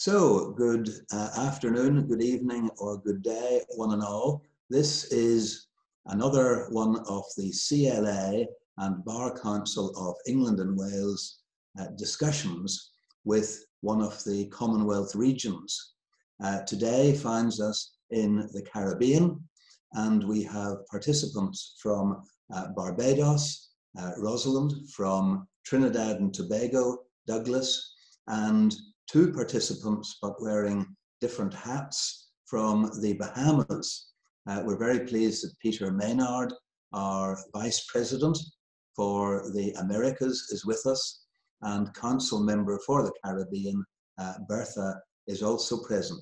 So, good uh, afternoon, good evening, or good day, one and all. This is another one of the CLA and Bar Council of England and Wales uh, discussions with one of the Commonwealth regions. Uh, today finds us in the Caribbean, and we have participants from uh, Barbados, uh, Rosalind from Trinidad and Tobago, Douglas, and two participants, but wearing different hats from the Bahamas. Uh, we're very pleased that Peter Maynard, our Vice President for the Americas, is with us, and Council Member for the Caribbean, uh, Bertha, is also present.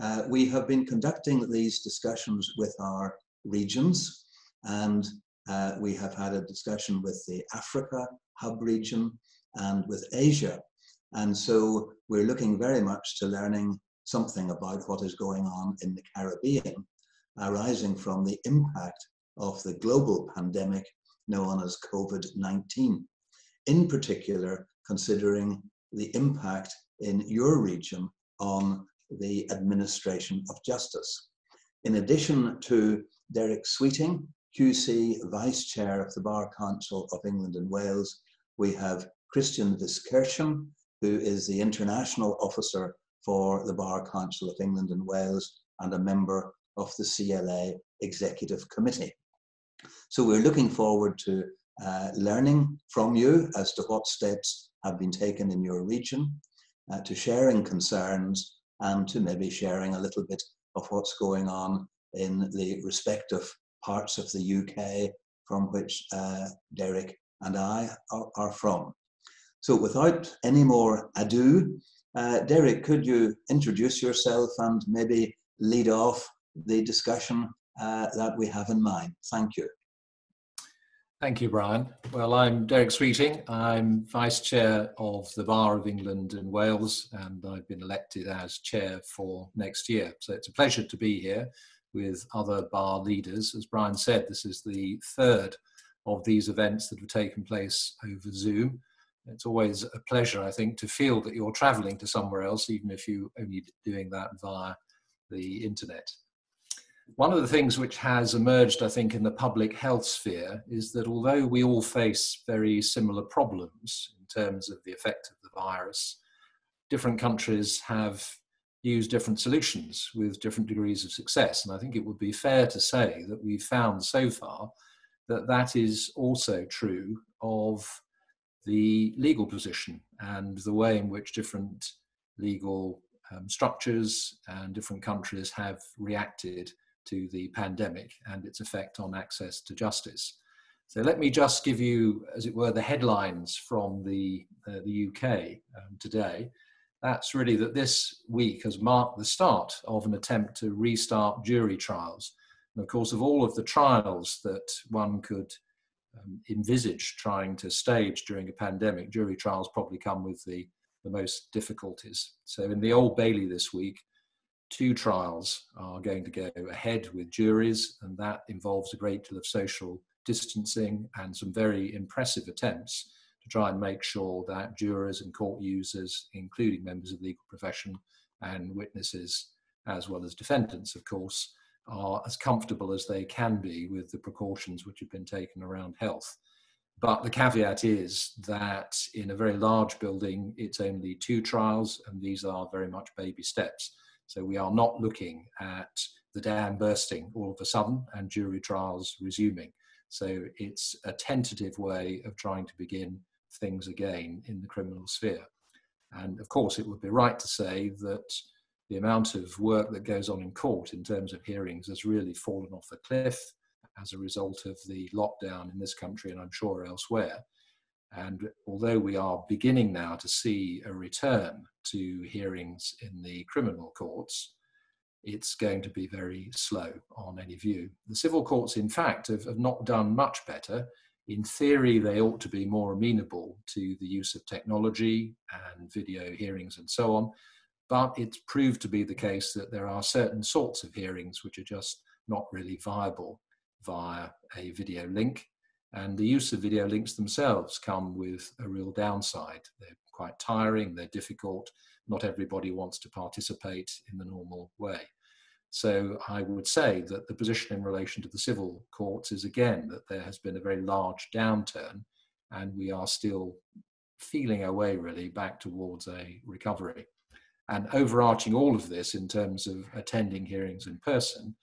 Uh, we have been conducting these discussions with our regions, and uh, we have had a discussion with the Africa hub region and with Asia. And so we're looking very much to learning something about what is going on in the Caribbean, arising from the impact of the global pandemic known as COVID 19. In particular, considering the impact in your region on the administration of justice. In addition to Derek Sweeting, QC Vice Chair of the Bar Council of England and Wales, we have Christian Wisskirchen, who is the International Officer for the Bar Council of England and Wales and a member of the CLA Executive Committee. So we're looking forward to uh, learning from you as to what steps have been taken in your region, uh, to sharing concerns, and to maybe sharing a little bit of what's going on in the respective parts of the UK from which uh, Derek and I are, are from. So without any more ado, uh, Derek, could you introduce yourself and maybe lead off the discussion uh, that we have in mind? Thank you. Thank you, Brian. Well, I'm Derek Sweeting. I'm Vice Chair of the Bar of England and Wales, and I've been elected as Chair for next year. So it's a pleasure to be here with other bar leaders. As Brian said, this is the third of these events that have taken place over Zoom it's always a pleasure, I think, to feel that you're traveling to somewhere else, even if you're only doing that via the internet. One of the things which has emerged, I think, in the public health sphere is that although we all face very similar problems in terms of the effect of the virus, different countries have used different solutions with different degrees of success. And I think it would be fair to say that we've found so far that that is also true of the legal position and the way in which different legal um, structures and different countries have reacted to the pandemic and its effect on access to justice. So let me just give you, as it were, the headlines from the, uh, the UK um, today. That's really that this week has marked the start of an attempt to restart jury trials. And of course, of all of the trials that one could um, envisage trying to stage during a pandemic, jury trials probably come with the, the most difficulties. So, in the Old Bailey this week, two trials are going to go ahead with juries, and that involves a great deal of social distancing and some very impressive attempts to try and make sure that jurors and court users, including members of the legal profession and witnesses, as well as defendants, of course, are as comfortable as they can be with the precautions which have been taken around health. But the caveat is that in a very large building, it's only two trials, and these are very much baby steps. So we are not looking at the dam bursting all of a sudden and jury trials resuming. So it's a tentative way of trying to begin things again in the criminal sphere. And of course, it would be right to say that the amount of work that goes on in court in terms of hearings has really fallen off the cliff as a result of the lockdown in this country and I'm sure elsewhere. And although we are beginning now to see a return to hearings in the criminal courts, it's going to be very slow on any view. The civil courts, in fact, have, have not done much better. In theory, they ought to be more amenable to the use of technology and video hearings and so on but it's proved to be the case that there are certain sorts of hearings which are just not really viable via a video link. And the use of video links themselves come with a real downside. They're quite tiring, they're difficult. Not everybody wants to participate in the normal way. So I would say that the position in relation to the civil courts is again that there has been a very large downturn and we are still feeling our way really back towards a recovery. And overarching all of this in terms of attending hearings in person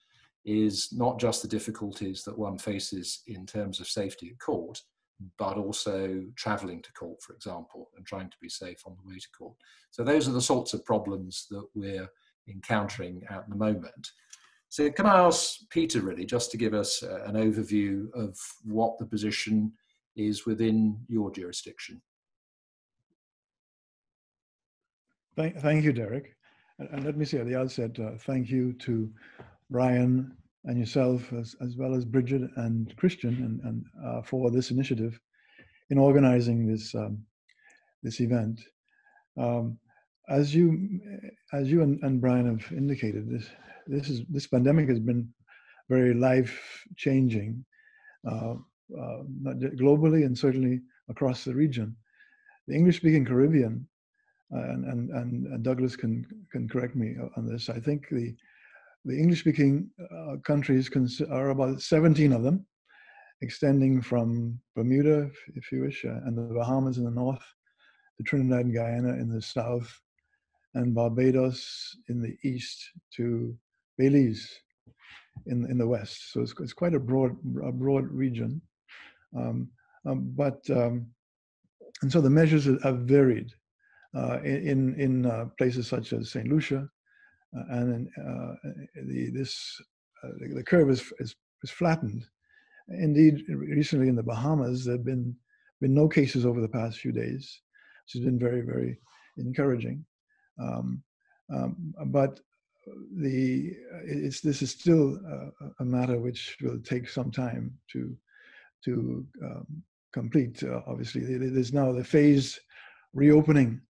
is not just the difficulties that one faces in terms of safety at court, but also traveling to court, for example, and trying to be safe on the way to court. So those are the sorts of problems that we're encountering at the moment. So can I ask Peter really just to give us uh, an overview of what the position is within your jurisdiction? Thank, thank you, Derek. And, and, let me say at the outset, uh, thank you to Brian and yourself, as, as well as Bridget and Christian, and, and uh, for this initiative in organizing this um, this event. Um, as you as you and, and, Brian have indicated, this this is this pandemic has been very life changing, uh, uh, globally and certainly across the region. The English speaking Caribbean, and, and, and Douglas can can correct me on this. I think the the English speaking uh, countries are about 17 of them, extending from Bermuda, if you wish, uh, and the Bahamas in the north, to Trinidad and Guyana in the south, and Barbados in the east to Belize in, in the west. So it's, it's quite a broad, a broad region. Um, um, but, um, and so the measures have varied uh, in, in uh, places such as St. Lucia, uh, and uh, the, this, uh, the, the, curve is, is, is flattened. Indeed, recently in the Bahamas, there have been, been no cases over the past few days, which has been very, very encouraging. Um, um, but the it's this is still a, a, matter which will take some time to to um, complete. Uh, obviously, there's now the phased reopening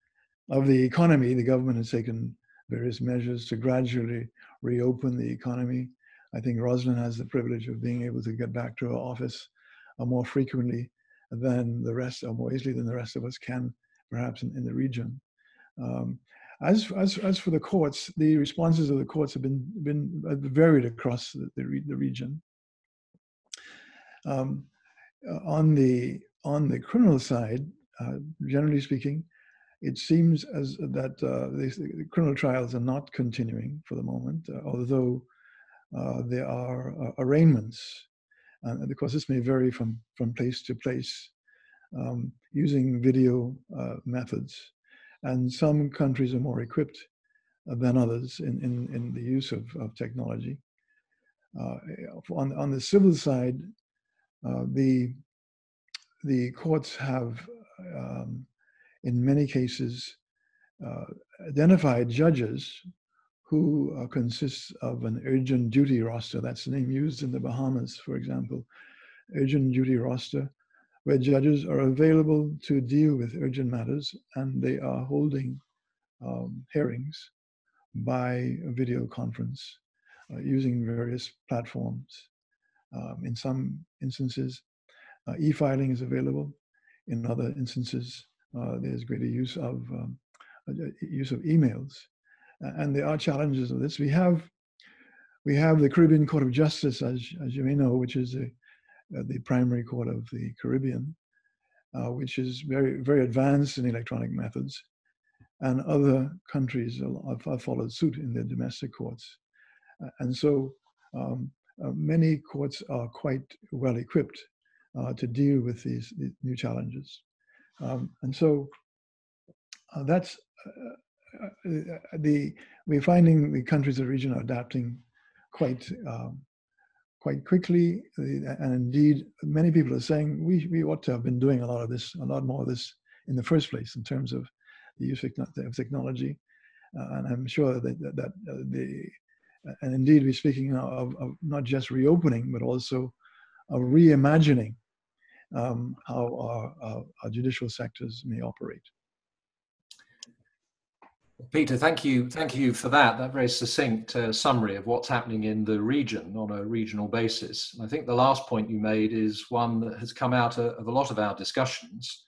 of the economy. The government has taken various measures to gradually reopen the economy. I think Rosalind has the privilege of being able to get back to her office uh, more frequently than the rest, or more easily than the rest of us can, perhaps in, in the region. Um, as, as, as for the courts, the responses of the courts have been, been varied across the, the, the region. Um, uh, on, the, on the criminal side, uh, generally speaking, it seems as that uh, the, the, criminal trials are not continuing for the moment, uh, although uh, there are uh, arraignments. And of course, this may vary from, from place to place um, using video uh, methods. And some countries are more equipped than others in, in, in the use of, of technology. Uh, on, on the civil side, the, the courts have um, in many cases, uh, identified judges who uh, consists of an urgent duty roster. That's the name used in the Bahamas, for example, urgent duty roster, where judges are available to deal with urgent matters and they are holding um, hearings by video conference uh, using various platforms. Um, in some instances, uh, e-filing is available. In other instances, uh, there's greater use of um, uh, use of emails, and there are challenges of this. We have we have the Caribbean Court of Justice, as as you may know, which is a, uh, the primary court of the Caribbean, uh, which is very very advanced in electronic methods, and other countries have, have followed suit in their domestic courts, and so. Um, uh, many courts are quite well equipped uh, to deal with these, these new challenges. Um, and so uh, that's uh, uh, the we're finding the countries of the region are adapting quite um, quite quickly, and indeed many people are saying we we ought to have been doing a lot of this, a lot more of this in the first place in terms of the use of technology, uh, and I'm sure that that, that uh, the and indeed we're speaking now of, of not just reopening but also of reimagining um, how our, our, our, judicial sectors may operate. Peter, thank you, thank you for that. That very succinct uh, summary of what's happening in the region on a regional basis. And I think the last point you made is one that has come out of a lot of our discussions,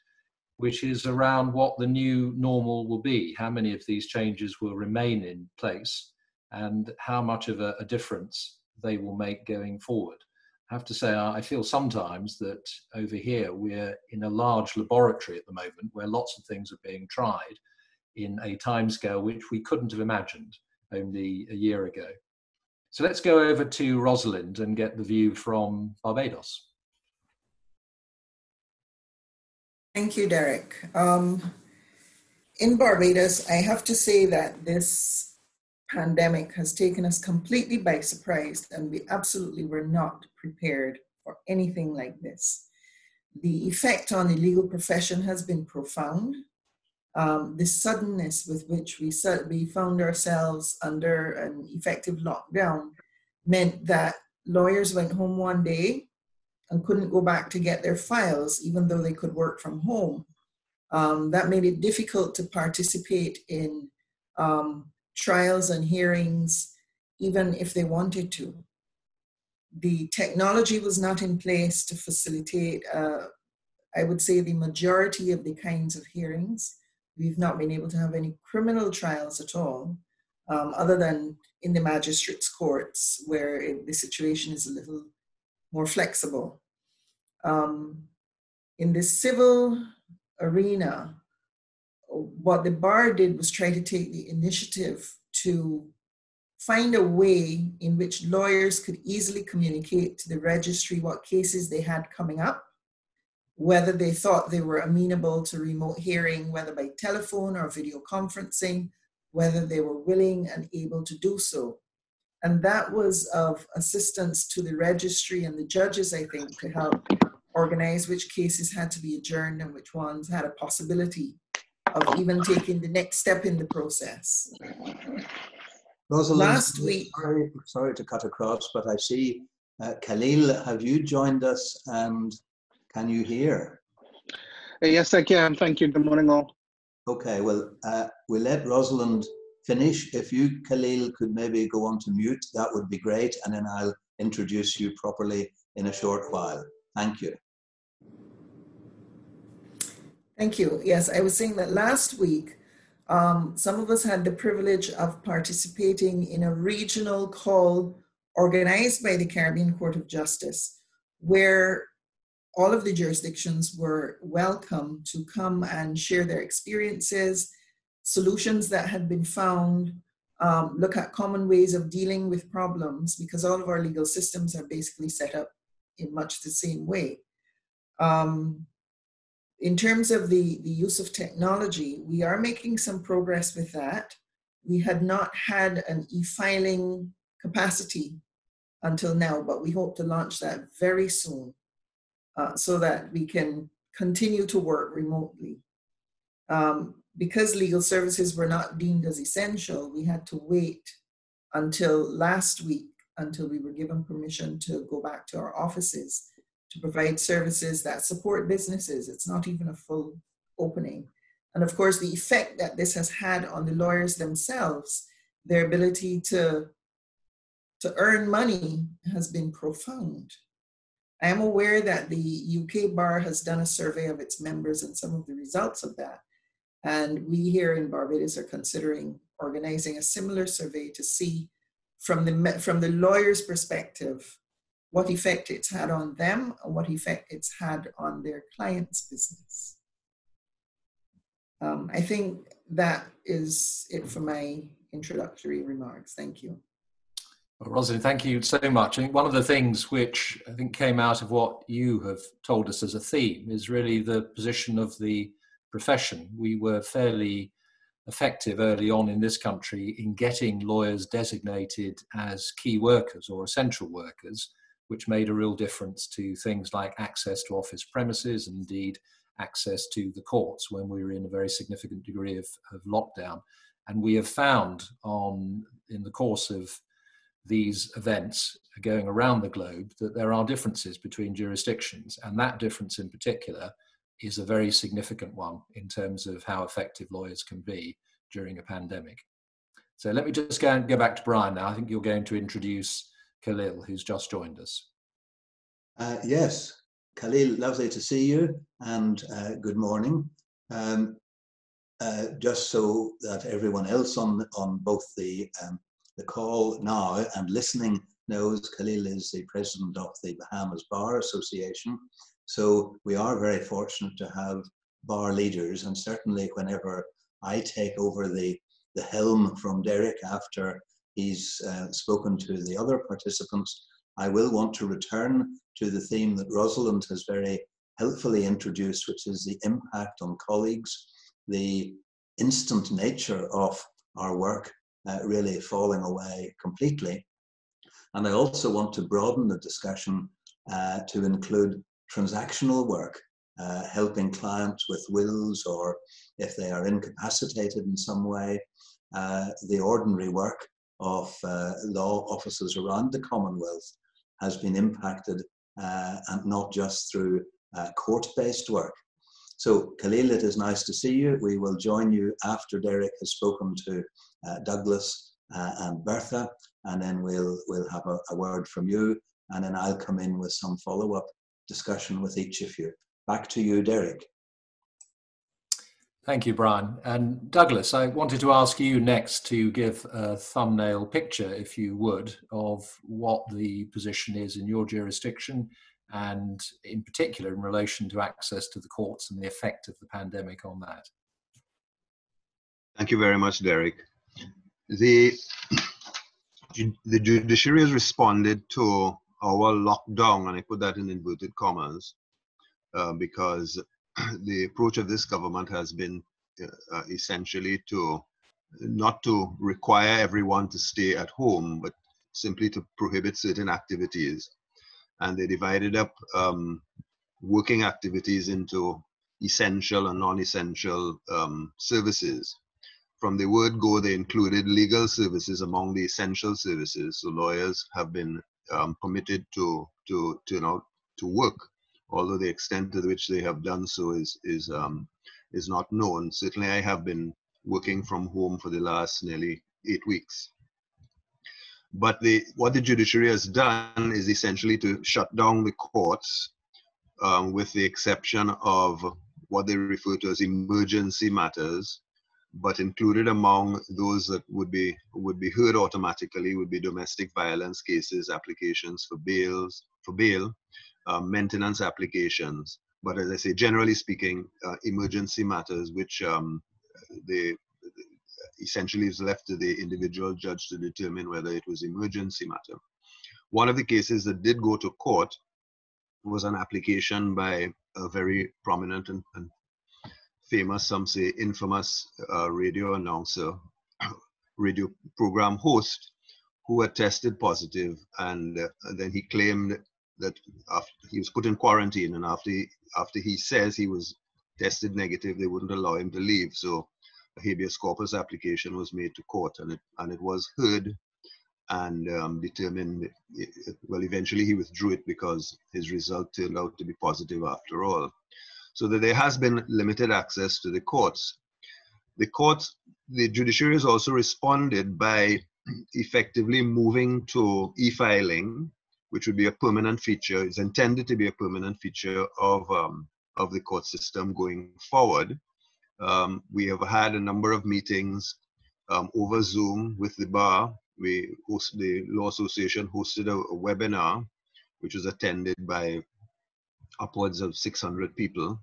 which is around what the new normal will be. How many of these changes will remain in place, and how much of a, a difference they will make going forward. Have to say, I feel sometimes that over here we're in a large laboratory at the moment where lots of things are being tried in a timescale which we couldn't have imagined only a year ago. So let's go over to Rosalind and get the view from Barbados. Thank you, Derek. Um, in Barbados, I have to say that this pandemic has taken us completely by surprise, and we absolutely were not prepared for anything like this. The effect on the legal profession has been profound. Um, the suddenness with which we, we found ourselves under an effective lockdown meant that lawyers went home one day and couldn't go back to get their files, even though they could work from home. Um, that made it difficult to participate in um, trials and hearings, even if they wanted to. The technology was not in place to facilitate, uh, I would say, the majority of the kinds of hearings. We've not been able to have any criminal trials at all, um, other than in the magistrates' courts, where it, the situation is a little more flexible. Um, in the civil arena, what the bar did was try to take the initiative to find a way in which lawyers could easily communicate to the registry what cases they had coming up, whether they thought they were amenable to remote hearing, whether by telephone or video conferencing, whether they were willing and able to do so. And that was of assistance to the registry and the judges, I think, to help organize which cases had to be adjourned and which ones had a possibility of even taking the next step in the process. Rosalind, Last week, sorry, sorry to cut across, but I see uh, Kahlil, have you joined us and can you hear? Uh, yes, I can. Thank you. Good morning, all. Okay, well, uh, we'll let Rosalind finish. If you, Kahlil, could maybe go on to mute, that would be great. And then I'll introduce you properly in a short while. Thank you. Thank you. Yes, I was saying that last week, um, some of us had the privilege of participating in a regional call organized by the Caribbean Court of Justice, where all of the jurisdictions were welcome to come and share their experiences, solutions that had been found, um, look at common ways of dealing with problems, because all of our legal systems are basically set up in much the same way. Um, in terms of the, the use of technology, we are making some progress with that. We had not had an e-filing capacity until now, but we hope to launch that very soon uh, so that we can continue to work remotely. Um, because legal services were not deemed as essential, we had to wait until last week until we were given permission to go back to our offices to provide services that support businesses. It's not even a full opening. And of course, the effect that this has had on the lawyers themselves, their ability to, to earn money has been profound. I am aware that the UK Bar has done a survey of its members and some of the results of that. And we here in Barbados are considering organizing a similar survey to see from the, from the lawyer's perspective what effect it's had on them what effect it's had on their client's business. Um, I think that is it for my introductory remarks. Thank you. Well, Rosalind, thank you so much. I think one of the things which I think came out of what you have told us as a theme is really the position of the profession. We were fairly effective early on in this country in getting lawyers designated as key workers or essential workers which made a real difference to things like access to office premises and indeed access to the courts when we were in a very significant degree of, of lockdown. And we have found on in the course of these events going around the globe that there are differences between jurisdictions, and that difference in particular is a very significant one in terms of how effective lawyers can be during a pandemic. So let me just go, go back to Brian now. I think you're going to introduce Kahlil, who's just joined us. Uh, yes, Kahlil, lovely to see you and uh, good morning. Um, uh, just so that everyone else on, on both the, um, the call now and listening knows, Kahlil is the president of the Bahamas Bar Association. So we are very fortunate to have bar leaders and certainly whenever I take over the, the helm from Derek after he's uh, spoken to the other participants, I will want to return to the theme that Rosalind has very helpfully introduced, which is the impact on colleagues, the instant nature of our work uh, really falling away completely. And I also want to broaden the discussion uh, to include transactional work, uh, helping clients with wills or if they are incapacitated in some way, uh, the ordinary work of uh, law officers around the Commonwealth has been impacted uh, and not just through uh, court-based work. So Kahlil, it is nice to see you. We will join you after Derek has spoken to uh, Douglas uh, and Bertha, and then we'll, we'll have a, a word from you, and then I'll come in with some follow-up discussion with each of you. Back to you, Derek. Thank you, Brian. And Douglas, I wanted to ask you next to give a thumbnail picture, if you would, of what the position is in your jurisdiction and in particular in relation to access to the courts and the effect of the pandemic on that. Thank you very much, Derek. The, the judiciary has responded to our lockdown, and I put that in inverted commas, uh, because the approach of this government has been uh, essentially to not to require everyone to stay at home, but simply to prohibit certain activities. And they divided up um, working activities into essential and non-essential um, services. From the word go, they included legal services among the essential services. So lawyers have been um, permitted to to to you know to work although the extent to which they have done so is is um, is not known. Certainly, I have been working from home for the last nearly eight weeks. But the what the judiciary has done is essentially to shut down the courts, um, with the exception of what they refer to as emergency matters. But included among those that would be would be heard automatically would be domestic violence cases, applications for bails for bail, uh, maintenance applications. But as I say, generally speaking, uh, emergency matters, which um, they essentially is left to the individual judge to determine whether it was emergency matter. One of the cases that did go to court was an application by a very prominent and, and famous, some say infamous uh, radio announcer, radio program host, who had tested positive, and uh, then he claimed that after he was put in quarantine and after he, after he says he was tested negative, they wouldn't allow him to leave. So a habeas corpus application was made to court and it, and it was heard and um, determined, well, eventually he withdrew it because his result turned out to be positive after all. So that there has been limited access to the courts. The courts, the judiciary has also responded by effectively moving to e-filing which would be a permanent feature, is intended to be a permanent feature of, um, of the court system going forward. Um, we have had a number of meetings um, over Zoom with the bar. We host, the Law Association hosted a, a webinar, which was attended by upwards of 600 people,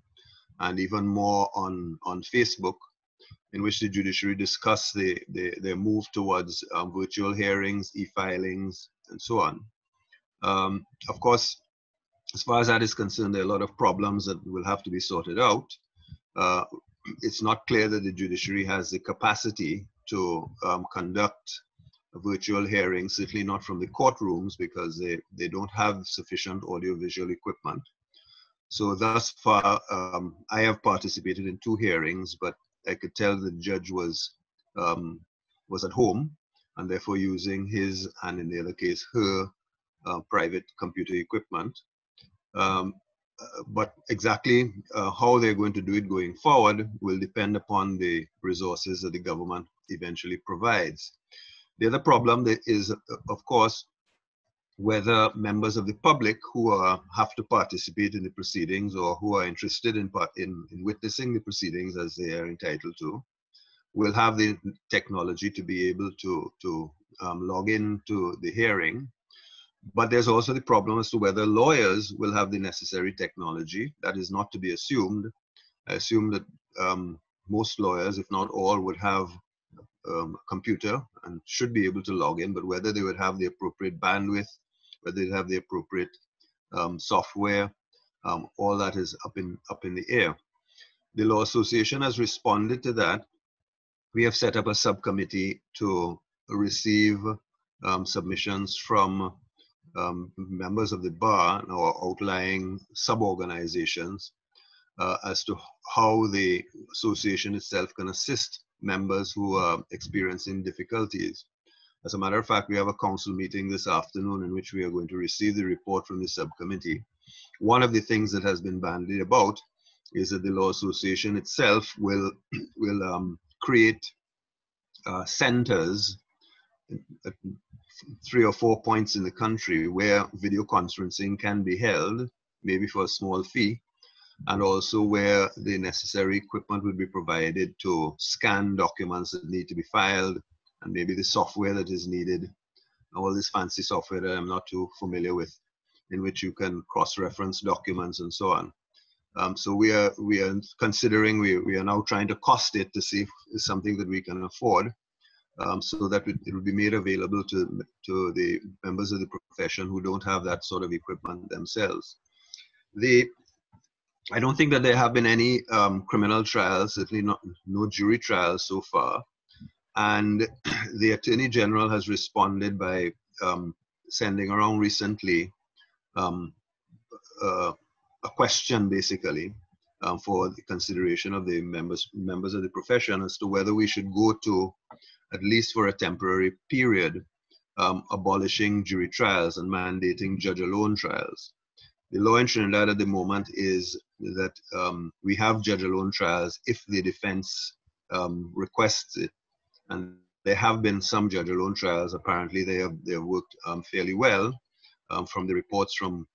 and even more on, on Facebook, in which the judiciary discussed the, the, their move towards um, virtual hearings, e-filings, and so on. Um, of course, as far as that is concerned, there are a lot of problems that will have to be sorted out. Uh, it's not clear that the judiciary has the capacity to um, conduct virtual hearings, certainly not from the courtrooms because they, they don't have sufficient audiovisual equipment. So thus far, um, I have participated in two hearings, but I could tell the judge was um, was at home and therefore using his and in the other case her private computer equipment. Um, uh, but exactly uh, how they're going to do it going forward will depend upon the resources that the government eventually provides. The other problem is, uh, of course, whether members of the public who are, have to participate in the proceedings or who are interested in, in, in witnessing the proceedings as they are entitled to will have the technology to be able to, to um, log into the hearing. But there's also the problem as to whether lawyers will have the necessary technology. That is not to be assumed. I assume that um, most lawyers, if not all, would have um, a computer and should be able to log in, but whether they would have the appropriate bandwidth whether they have the appropriate um, software, um, all that is up in, up in the air. The Law Association has responded to that. We have set up a subcommittee to receive um, submissions from um, members of the bar or outlying sub-organizations uh, as to how the association itself can assist members who are experiencing difficulties. As a matter of fact, we have a council meeting this afternoon in which we are going to receive the report from the subcommittee. One of the things that has been bandied about is that the Law Association itself will, will um, create uh, centers at three or four points in the country where video conferencing can be held, maybe for a small fee, and also where the necessary equipment will be provided to scan documents that need to be filed, and maybe the software that is needed, all this fancy software that I'm not too familiar with, in which you can cross-reference documents and so on. Um, so we are we are considering we, we are now trying to cost it to see if it's something that we can afford, um, so that it, will be made available to to the members of the profession who don't have that sort of equipment themselves. The I don't think that there have been any um, criminal trials, certainly not no jury trials so far. And the Attorney General has responded by um, sending around recently uh, a question, basically, um, for the consideration of the members members of the profession as to whether we should go to, at least for a temporary period, um, abolishing jury trials and mandating judge alone trials. The law in Trinidad at the moment is that um, we have judge alone trials if the defense um, requests it and there have been some judge alone trials. Apparently, they have they have worked um, fairly well um, from the reports from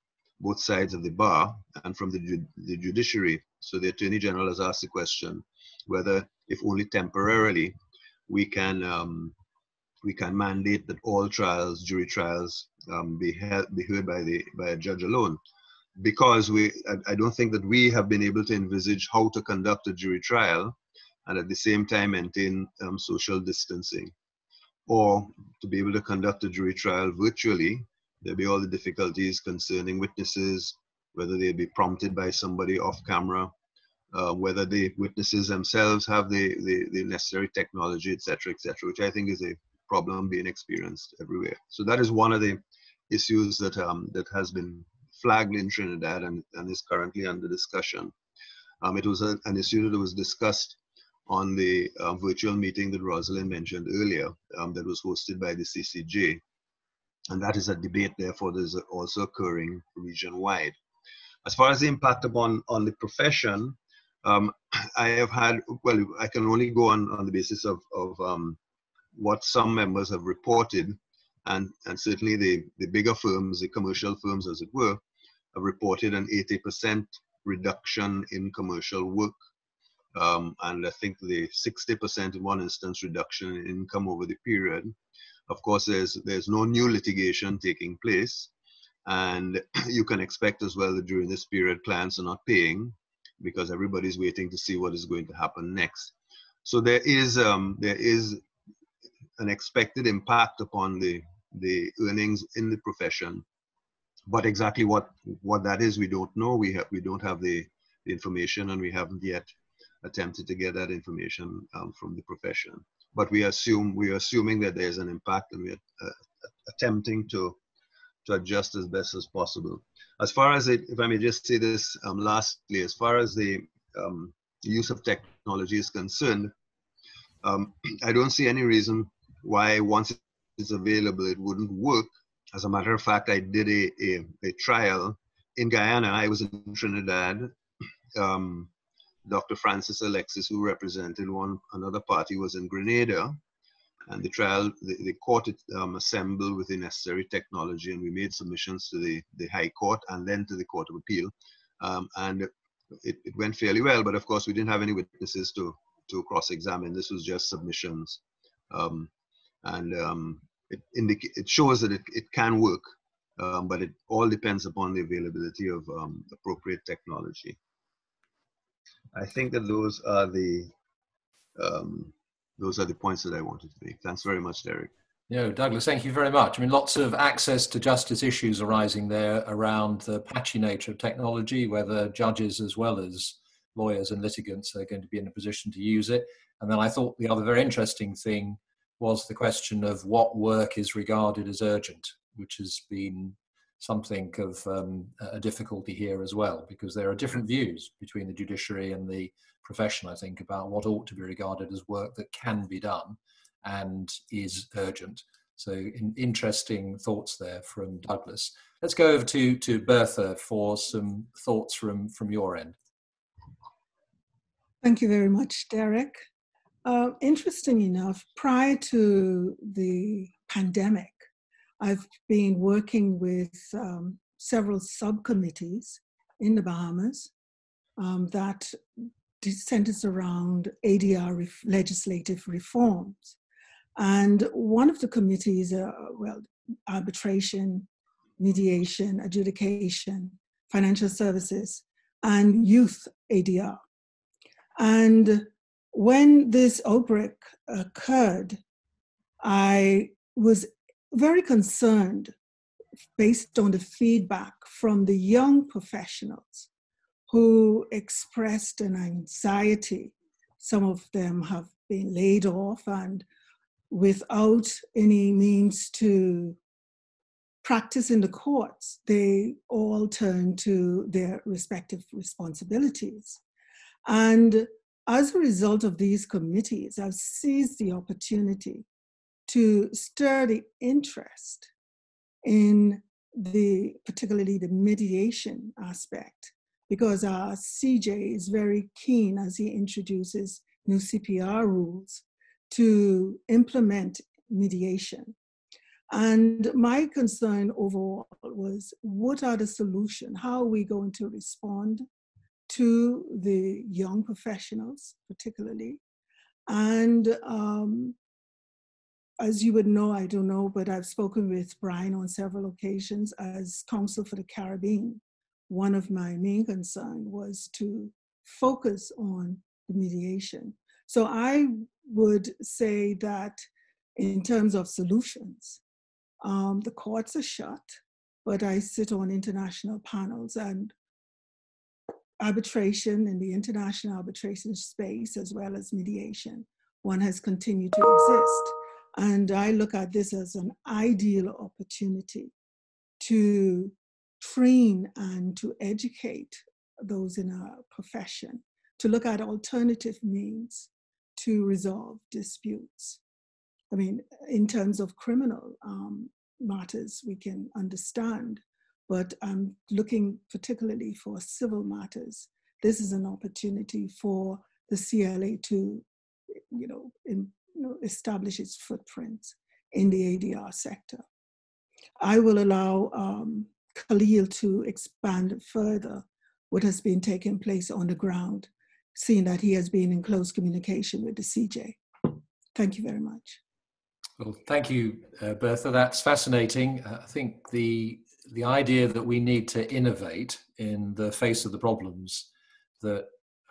both sides of the bar and from the, ju the judiciary. So the Attorney General has asked the question whether, if only temporarily, we can um, we can mandate that all trials, jury trials, um, be, held, be heard by the by a judge alone. Because we, I, I don't think that we have been able to envisage how to conduct a jury trial and at the same time maintain um, social distancing. Or to be able to conduct a jury trial virtually, there'll be all the difficulties concerning witnesses, whether they be prompted by somebody off camera, uh, whether the witnesses themselves have the, the, the necessary technology, etc., etc., which I think is a problem being experienced everywhere. So that is one of the issues that um, that has been flagged in Trinidad and, and is currently under discussion. Um, it was a, an issue that was discussed on the uh, virtual meeting that Rosalind mentioned earlier um, that was hosted by the CCJ. And that is a debate, therefore, that is also occurring region-wide. As far as the impact upon on the profession, um, I have had, well, I can only go on, on the basis of, of um, what some members have reported, and, and certainly the, the bigger firms, the commercial firms as it were, have reported an 80% reduction in commercial work. Um, and I think the 60% in one instance reduction in income over the period. Of course, there's there's no new litigation taking place, and you can expect as well that during this period clients are not paying because everybody's waiting to see what is going to happen next. So there is um, there is an expected impact upon the the earnings in the profession, but exactly what what that is we don't know. We have we don't have the, the information, and we haven't yet attempted to get that information um, from the profession. But we assume we are assuming that there's an impact, and we are uh, attempting to to adjust as best as possible. As far as it, if I may just say this um, lastly, as far as the um, use of technology is concerned, um, I don't see any reason why once it's available it wouldn't work. As a matter of fact, I did a, a, a trial in Guyana, I was in Trinidad. Um, Dr. Francis Alexis, who represented one another party, was in Grenada, and the trial, the, the court um, assembled with the necessary technology, and we made submissions to the, the High Court and then to the Court of Appeal, um, and it, it went fairly well. But of course, we didn't have any witnesses to to cross-examine. This was just submissions, um, and um, it indica- it shows that it, it can work, um, but it all depends upon the availability of um, appropriate technology. I think that those are the um, those are the points that I wanted to make. Thanks very much, Derek. No, Douglas, thank you very much. I mean, lots of access to justice issues arising there around the patchy nature of technology, whether judges as well as lawyers and litigants are going to be in a position to use it. And then I thought the other very interesting thing was the question of what work is regarded as urgent, which has been something of um, a difficulty here as well, because there are different views between the judiciary and the profession, I think, about what ought to be regarded as work that can be done and is urgent. So in, interesting thoughts there from Douglas. Let's go over to, to Bertha for some thoughts from, from your end. Thank you very much, Derek. Uh, interesting enough, prior to the pandemic, I've been working with um, several subcommittees in the Bahamas um, that centers around ADR ref- legislative reforms. And one of the committees, uh, well, arbitration, mediation, adjudication, financial services, and youth ADR. And when this outbreak occurred, I was very concerned based on the feedback from the young professionals who expressed an anxiety. Some of them have been laid off and without any means to practice in the courts, they all turn to their respective responsibilities. And as a result of these committees, I've seized the opportunity to stir the interest in the particularly the mediation aspect because our CJ is very keen as he introduces new CPR rules to implement mediation. And my concern overall was what are the solutions? How are we going to respond to the young professionals, particularly? And um, as you would know, I don't know, but I've spoken with Brian on several occasions as counsel for the Caribbean. One of my main concerns was to focus on the mediation. So I would say that in terms of solutions, um, the courts are shut, but I sit on international panels and arbitration in the international arbitration space as well as mediation. One has continued to exist. And I look at this as an ideal opportunity to train and to educate those in our profession, to look at alternative means to resolve disputes. I mean, in terms of criminal um, matters, we can understand, but I'm looking particularly for civil matters. This is an opportunity for the CLA to, you know, in, know establish its footprint in the ADR sector. I will allow um, Kahlil to expand further what has been taking place on the ground seeing that he has been in close communication with the CJ. Thank you very much. Well, thank you, uh, Bertha. That's fascinating. Uh, I think the the idea that we need to innovate in the face of the problems that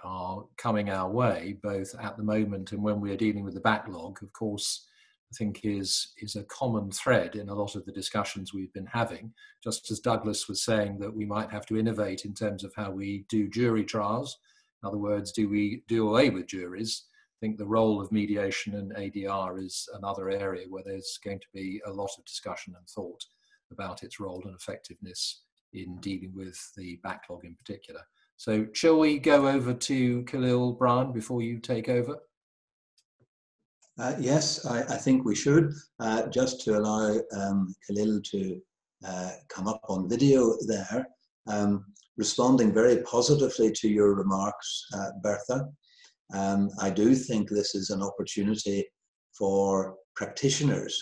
are coming our way, both at the moment and when we are dealing with the backlog, of course, I think is is a common thread in a lot of the discussions we've been having. Just as Douglas was saying that we might have to innovate in terms of how we do jury trials, in other words, do we do away with juries? I think the role of mediation and ADR is another area where there's going to be a lot of discussion and thought about its role and effectiveness in dealing with the backlog in particular. So, shall we go over to Kahlil Brian before you take over? Uh, yes, I, I, think we should, uh, just to allow um, Kahlil to uh, come up on video there. um, responding very positively to your remarks, uh, Bertha. Um, I do think this is an opportunity for practitioners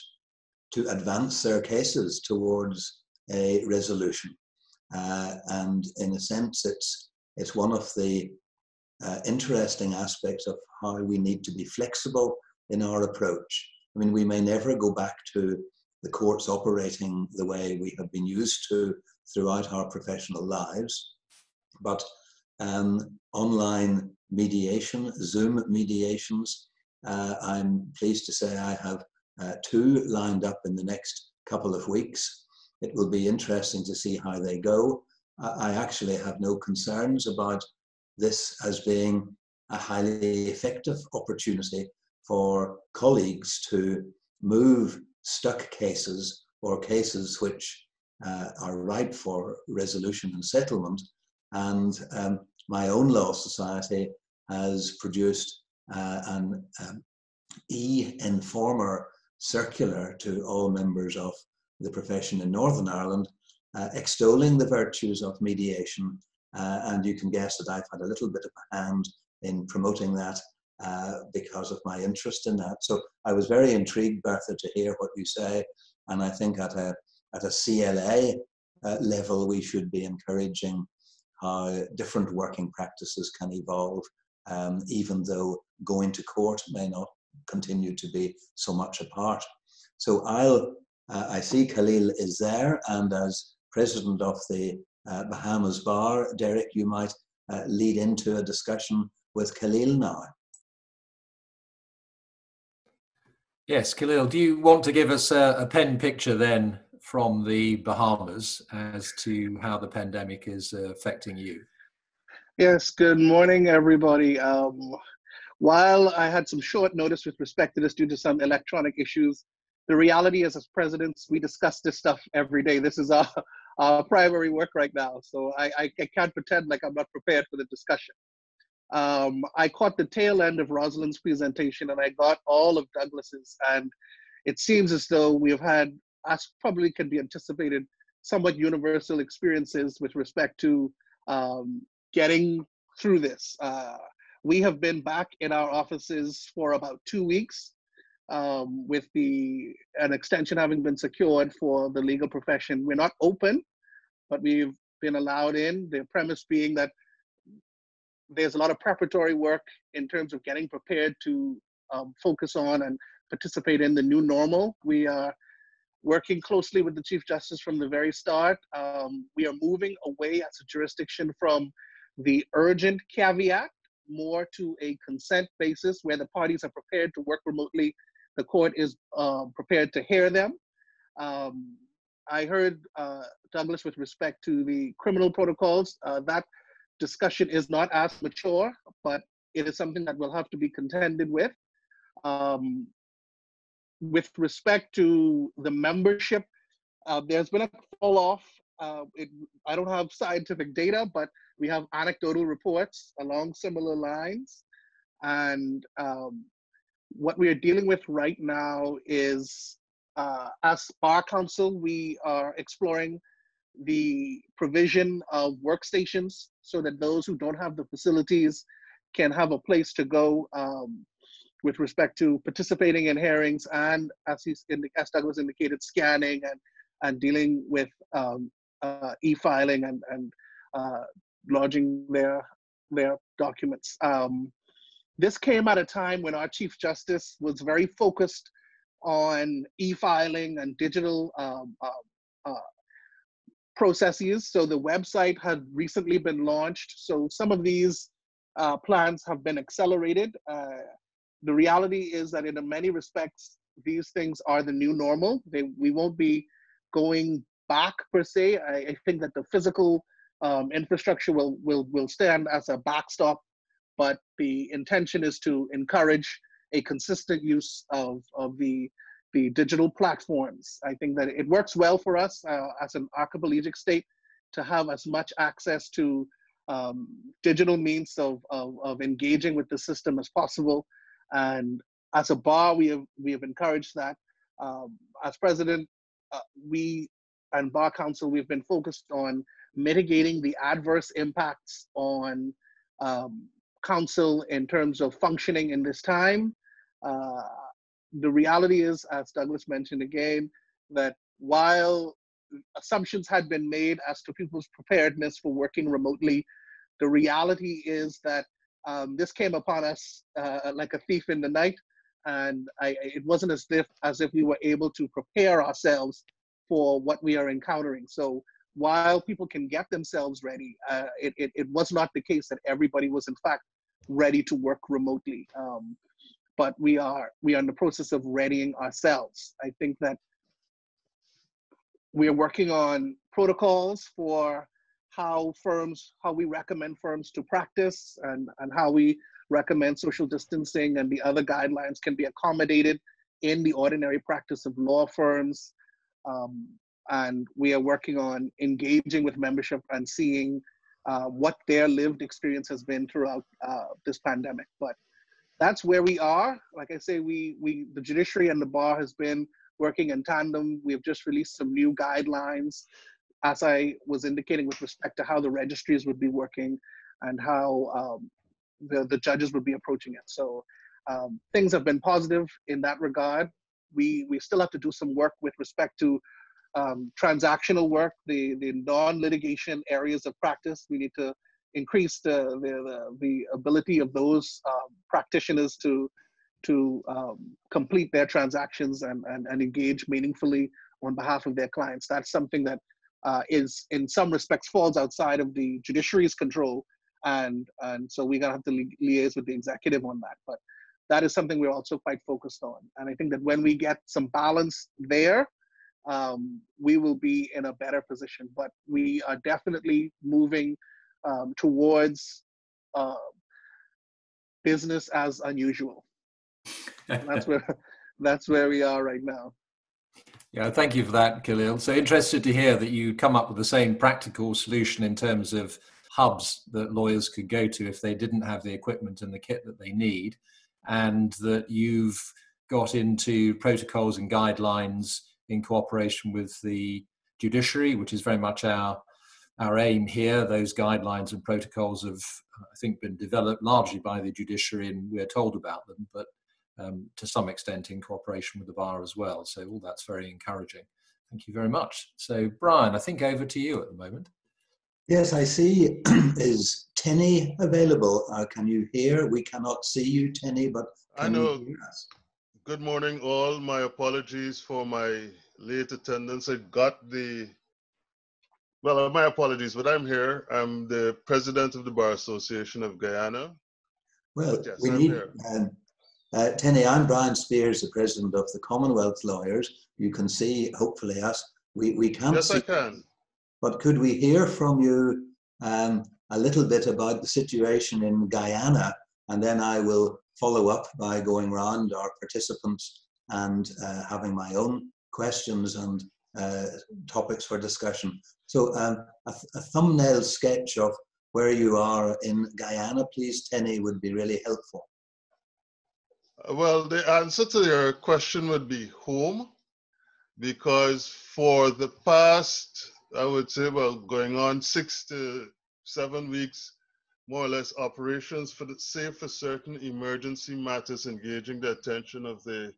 to advance their cases towards a resolution. Uh, and in a sense, it's, it's one of the uh, interesting aspects of how we need to be flexible in our approach. I mean, we may never go back to the courts operating the way we have been used to throughout our professional lives, but um, online mediation, Zoom mediations, uh, I'm pleased to say I have uh, two lined up in the next couple of weeks. It will be interesting to see how they go. I actually have no concerns about this as being a highly effective opportunity for colleagues to move stuck cases or cases which uh, are ripe for resolution and settlement. And um, my own law society has produced uh, an um, e-informer circular to all members of the profession in Northern Ireland, uh, extolling the virtues of mediation. Uh, and you can guess that I've had a little bit of a hand in promoting that uh, because of my interest in that. So I was very intrigued, Bertha, to hear what you say. And I think at a, at a CLA uh, level, we should be encouraging how different working practices can evolve, um, even though going to court may not continue to be so much apart. So I'll, uh, I see Kahlil is there, and as president of the uh, Bahamas Bar, Derek, you might uh, lead into a discussion with Kahlil now. Yes, Kahlil, do you want to give us a, a, pen picture then from the Bahamas as to how the pandemic is uh, affecting you? Yes, good morning, everybody. Um, while I had some short notice with respect to this due to some electronic issues, the reality is, as presidents, we discuss this stuff every day. This is our, our primary work right now. So I, I, I can't pretend like I'm not prepared for the discussion. Um, I caught the tail end of Rosalind's presentation and I got all of Douglas's. And it seems as though we have had, as probably can be anticipated, somewhat universal experiences with respect to um, getting through this. Uh, we have been back in our offices for about two weeks um, with the an extension having been secured for the legal profession. We're not open, but we've been allowed in. The premise being that there's a lot of preparatory work in terms of getting prepared to um, focus on and participate in the new normal. We are working closely with the Chief Justice from the very start. Um, we are moving away as a jurisdiction from the urgent caveat more to a consent basis where the parties are prepared to work remotely. The court is uh, prepared to hear them. Um, I heard uh, Douglas with respect to the criminal protocols. Uh, that discussion is not as mature, but it is something that will have to be contended with. Um, with respect to the membership, uh, there's been a fall off. Uh, it, I don't have scientific data, but we have anecdotal reports along similar lines. And um, what we are dealing with right now is, uh, as Bar Council, we are exploring the provision of workstations so that those who don't have the facilities can have a place to go um, with respect to participating in hearings and, as, he's as Douglas indicated, scanning and, and dealing with um, uh, e-filing and, and uh, lodging their their documents. Um, this came at a time when our Chief Justice was very focused on e-filing and digital um, uh, uh, processes. So the website had recently been launched. So some of these uh, plans have been accelerated. Uh, the reality is that in many respects, these things are the new normal. They, we won't be going back per se. I, I think that the physical um, infrastructure will, will, will stand as a backstop, but the intention is to encourage a consistent use of, of the, the digital platforms. I think that it works well for us uh, as an archipelagic state to have as much access to um, digital means of, of, of, engaging with the system as possible. And as a bar, we have, we have encouraged that. Um, as president, uh, we and Bar Council, we've been focused on mitigating the adverse impacts on um, council in terms of functioning in this time. Uh, the reality is, as Douglas mentioned again, that while assumptions had been made as to people's preparedness for working remotely, the reality is that um, this came upon us uh, like a thief in the night, and I, it wasn't as if as if we were able to prepare ourselves for what we are encountering. So while people can get themselves ready, uh, it, it, it, was not the case that everybody was in fact ready to work remotely. Um, but we are we are in the process of readying ourselves. I think that we are working on protocols for how firms, how we recommend firms to practice and, and how we recommend social distancing and the other guidelines can be accommodated in the ordinary practice of law firms. Um, and we are working on engaging with membership and seeing uh, what their lived experience has been throughout uh, this pandemic. But that's where we are. Like I say, we we the judiciary and the bar has been working in tandem. We have just released some new guidelines, as I was indicating with respect to how the registries would be working and how um, the the judges would be approaching it. So um, things have been positive in that regard. We we still have to do some work with respect to um, transactional work, the, the non-litigation areas of practice. We need to increase the, the, the, ability of those um, practitioners to, to um, complete their transactions and, and, and engage meaningfully on behalf of their clients. That's something that uh, is, in some respects, falls outside of the judiciary's control. And, and so we're gonna have to li liaise with the executive on that. But that is something we're also quite focused on. And I think that when we get some balance there, um, we will be in a better position. But we are definitely moving um, towards uh, business as unusual. that's where that's where we are right now. Yeah, thank you for that, Kahlil. So interested to hear that you come up with the same practical solution in terms of hubs that lawyers could go to if they didn't have the equipment and the kit that they need, and that you've got into protocols and guidelines in cooperation with the judiciary, which is very much our our aim here. Those guidelines and protocols have, I think, been developed largely by the judiciary, and we're told about them, but um, to some extent in cooperation with the bar as well. So all that's very encouraging. Thank you very much. So Brian, I think over to you at the moment. Yes, I see. Is Teni available? Uh, can you hear? We cannot see you, Teni, but I know. Good morning, all. My apologies for my late attendance. I got the, well, my apologies, but I'm here. I'm the president of the Bar Association of Guyana. Well, yes, we I'm need, um, uh, Teni, I'm Brian Speers, the president of the Commonwealth Lawyers. You can see, hopefully, us. We, we can't yes, see. I can. But could we hear from you um, a little bit about the situation in Guyana? And then I will follow up by going around our participants and uh, having my own questions and uh, topics for discussion. So um, a, th a, thumbnail sketch of where you are in Guyana, please, Teni, would be really helpful. Uh, well, the answer to your question would be home, because for the past, I would say, well, going on six to seven weeks, more or less operations for the save for certain emergency matters engaging the attention of the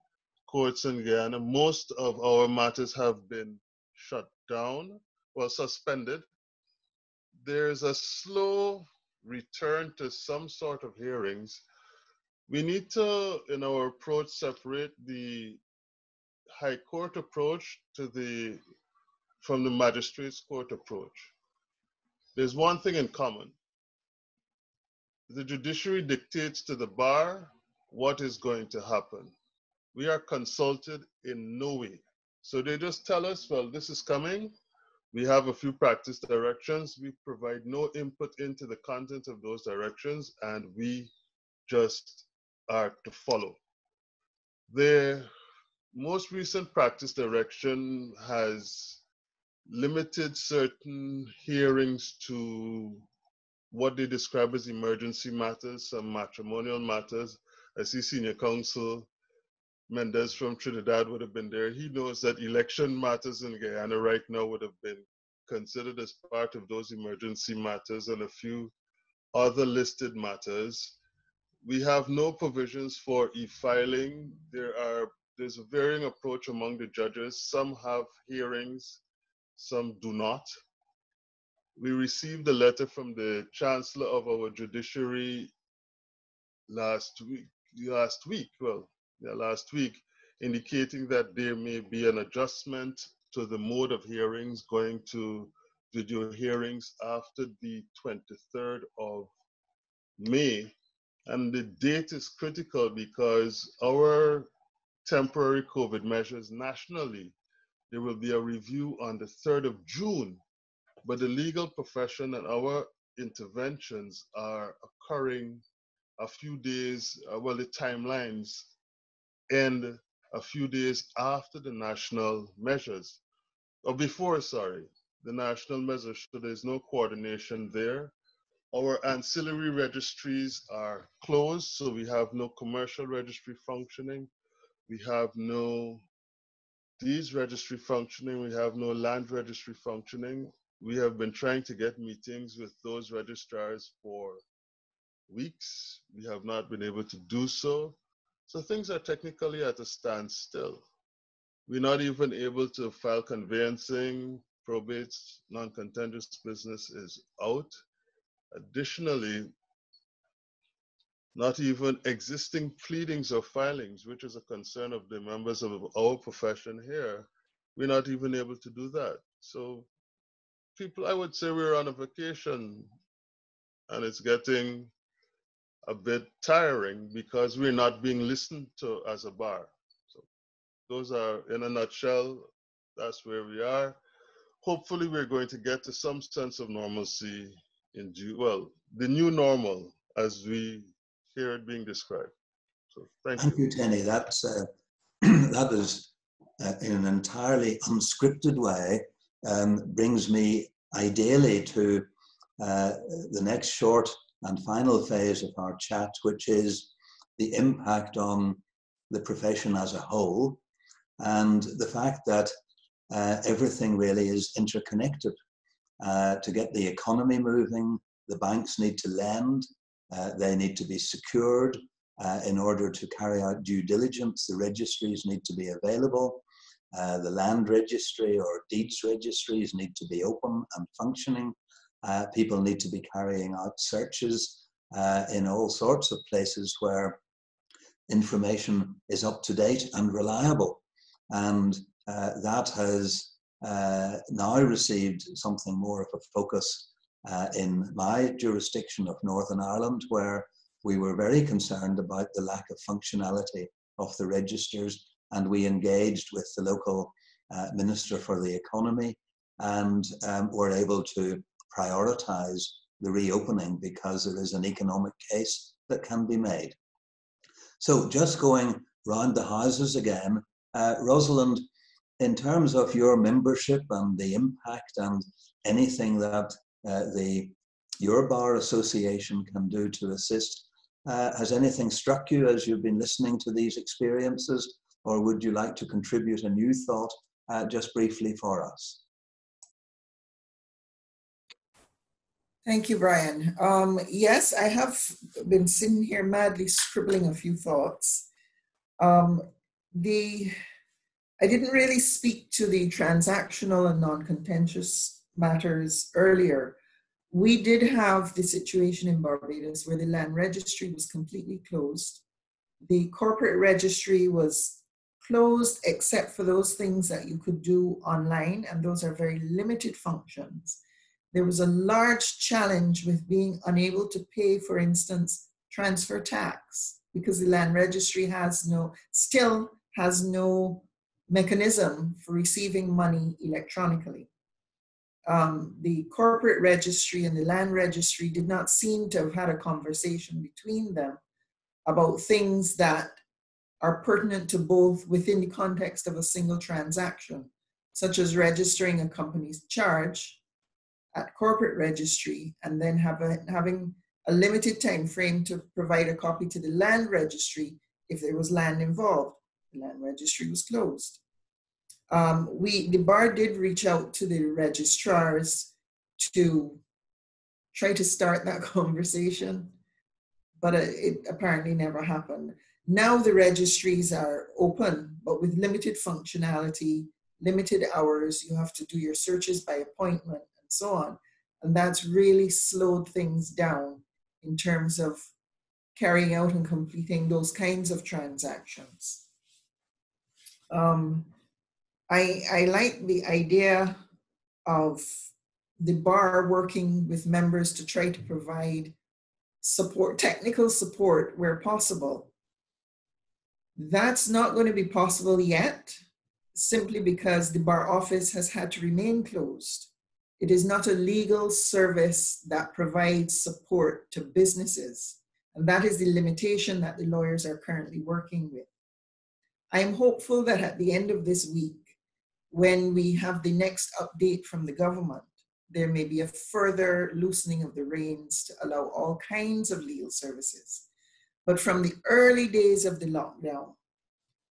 courts in Guyana. Most of our matters have been shut down or suspended. There's a slow return to some sort of hearings. We need to, in our approach, separate the High Court approach to the from the Magistrates Court approach. There's one thing in common the judiciary dictates to the bar what is going to happen. We are consulted in no way. So they just tell us, well, this is coming. We have a few practice directions. We provide no input into the content of those directions, and we just are to follow. The most recent practice direction has limited certain hearings to what they describe as emergency matters, some matrimonial matters. I see senior counsel Mendes from Trinidad would have been there. He knows that election matters in Guyana right now would have been considered as part of those emergency matters and a few other listed matters. We have no provisions for e-filing. There are there's a varying approach among the judges. Some have hearings, some do not. We received a letter from the Chancellor of our judiciary last week, last week, well, yeah, last week, indicating that there may be an adjustment to the mode of hearings going to video hearings after the 23rd of May. And the date is critical because our temporary COVID measures nationally, there will be a review on the 3rd of June. But the legal profession and our interventions are occurring a few days, uh, well, the timelines end a few days after the national measures, or before, sorry, the national measures, so there's no coordination there. Our ancillary registries are closed, so we have no commercial registry functioning. We have no deeds registry functioning. We have no land registry functioning. We have been trying to get meetings with those registrars for weeks. We have not been able to do so. So things are technically at a standstill. We're not even able to file conveyancing, probate, non-contentious business is out. Additionally, not even existing pleadings or filings, which is a concern of the members of our profession here, we're not even able to do that. So people, I would say we're on a vacation and it's getting a bit tiring because we're not being listened to as a bar. So those are, in a nutshell, that's where we are. Hopefully, we're going to get to some sense of normalcy in well, the new normal as we hear it being described. So thank, thank you. you, Teni. That's uh, that is uh, in an entirely unscripted way um, brings me ideally to uh, the next short and final phase of our chat, which is the impact on the profession as a whole and the fact that uh, everything really is interconnected. Uh, to get the economy moving, the banks need to lend, uh, they need to be secured. Uh, in order to carry out due diligence, the registries need to be available. Uh, the land registry or deeds registries need to be open and functioning. Uh, people need to be carrying out searches uh, in all sorts of places where information is up to date and reliable. And uh, that has uh, now received something more of a focus uh, in my jurisdiction of Northern Ireland, where we were very concerned about the lack of functionality of the registers. And we engaged with the local uh, Minister for the Economy and um, were able to prioritize the reopening because there is an economic case that can be made. So just going round the houses again, uh, Rosalind, in terms of your membership and the impact and anything that uh, the your bar association can do to assist, uh, has anything struck you as you've been listening to these experiences, or would you like to contribute a new thought uh, just briefly for us? Thank you, Brian. Um, yes, I have been sitting here madly scribbling a few thoughts. Um, the I didn't really speak to the transactional and non-contentious matters earlier. We did have the situation in Barbados where the land registry was completely closed. The corporate registry was closed except for those things that you could do online, and those are very limited functions there was a large challenge with being unable to pay, for instance, transfer tax because the land registry has no, still has no mechanism for receiving money electronically. Um, the corporate registry and the land registry did not seem to have had a conversation between them about things that are pertinent to both within the context of a single transaction, such as registering a company's charge at corporate registry and then a, having a limited time frame to provide a copy to the land registry if there was land involved. The land registry was closed. Um, we, the bar did reach out to the registrars to try to start that conversation, but it apparently never happened. Now the registries are open, but with limited functionality, limited hours. You have to do your searches by appointment and so on. And that's really slowed things down in terms of carrying out and completing those kinds of transactions. Um, I, I like the idea of the bar working with members to try to provide support, technical support where possible. That's not going to be possible yet, simply because the bar office has had to remain closed. It is not a legal service that provides support to businesses. And that is the limitation that the lawyers are currently working with. I am hopeful that at the end of this week, when we have the next update from the government, there may be a further loosening of the reins to allow all kinds of legal services. But from the early days of the lockdown,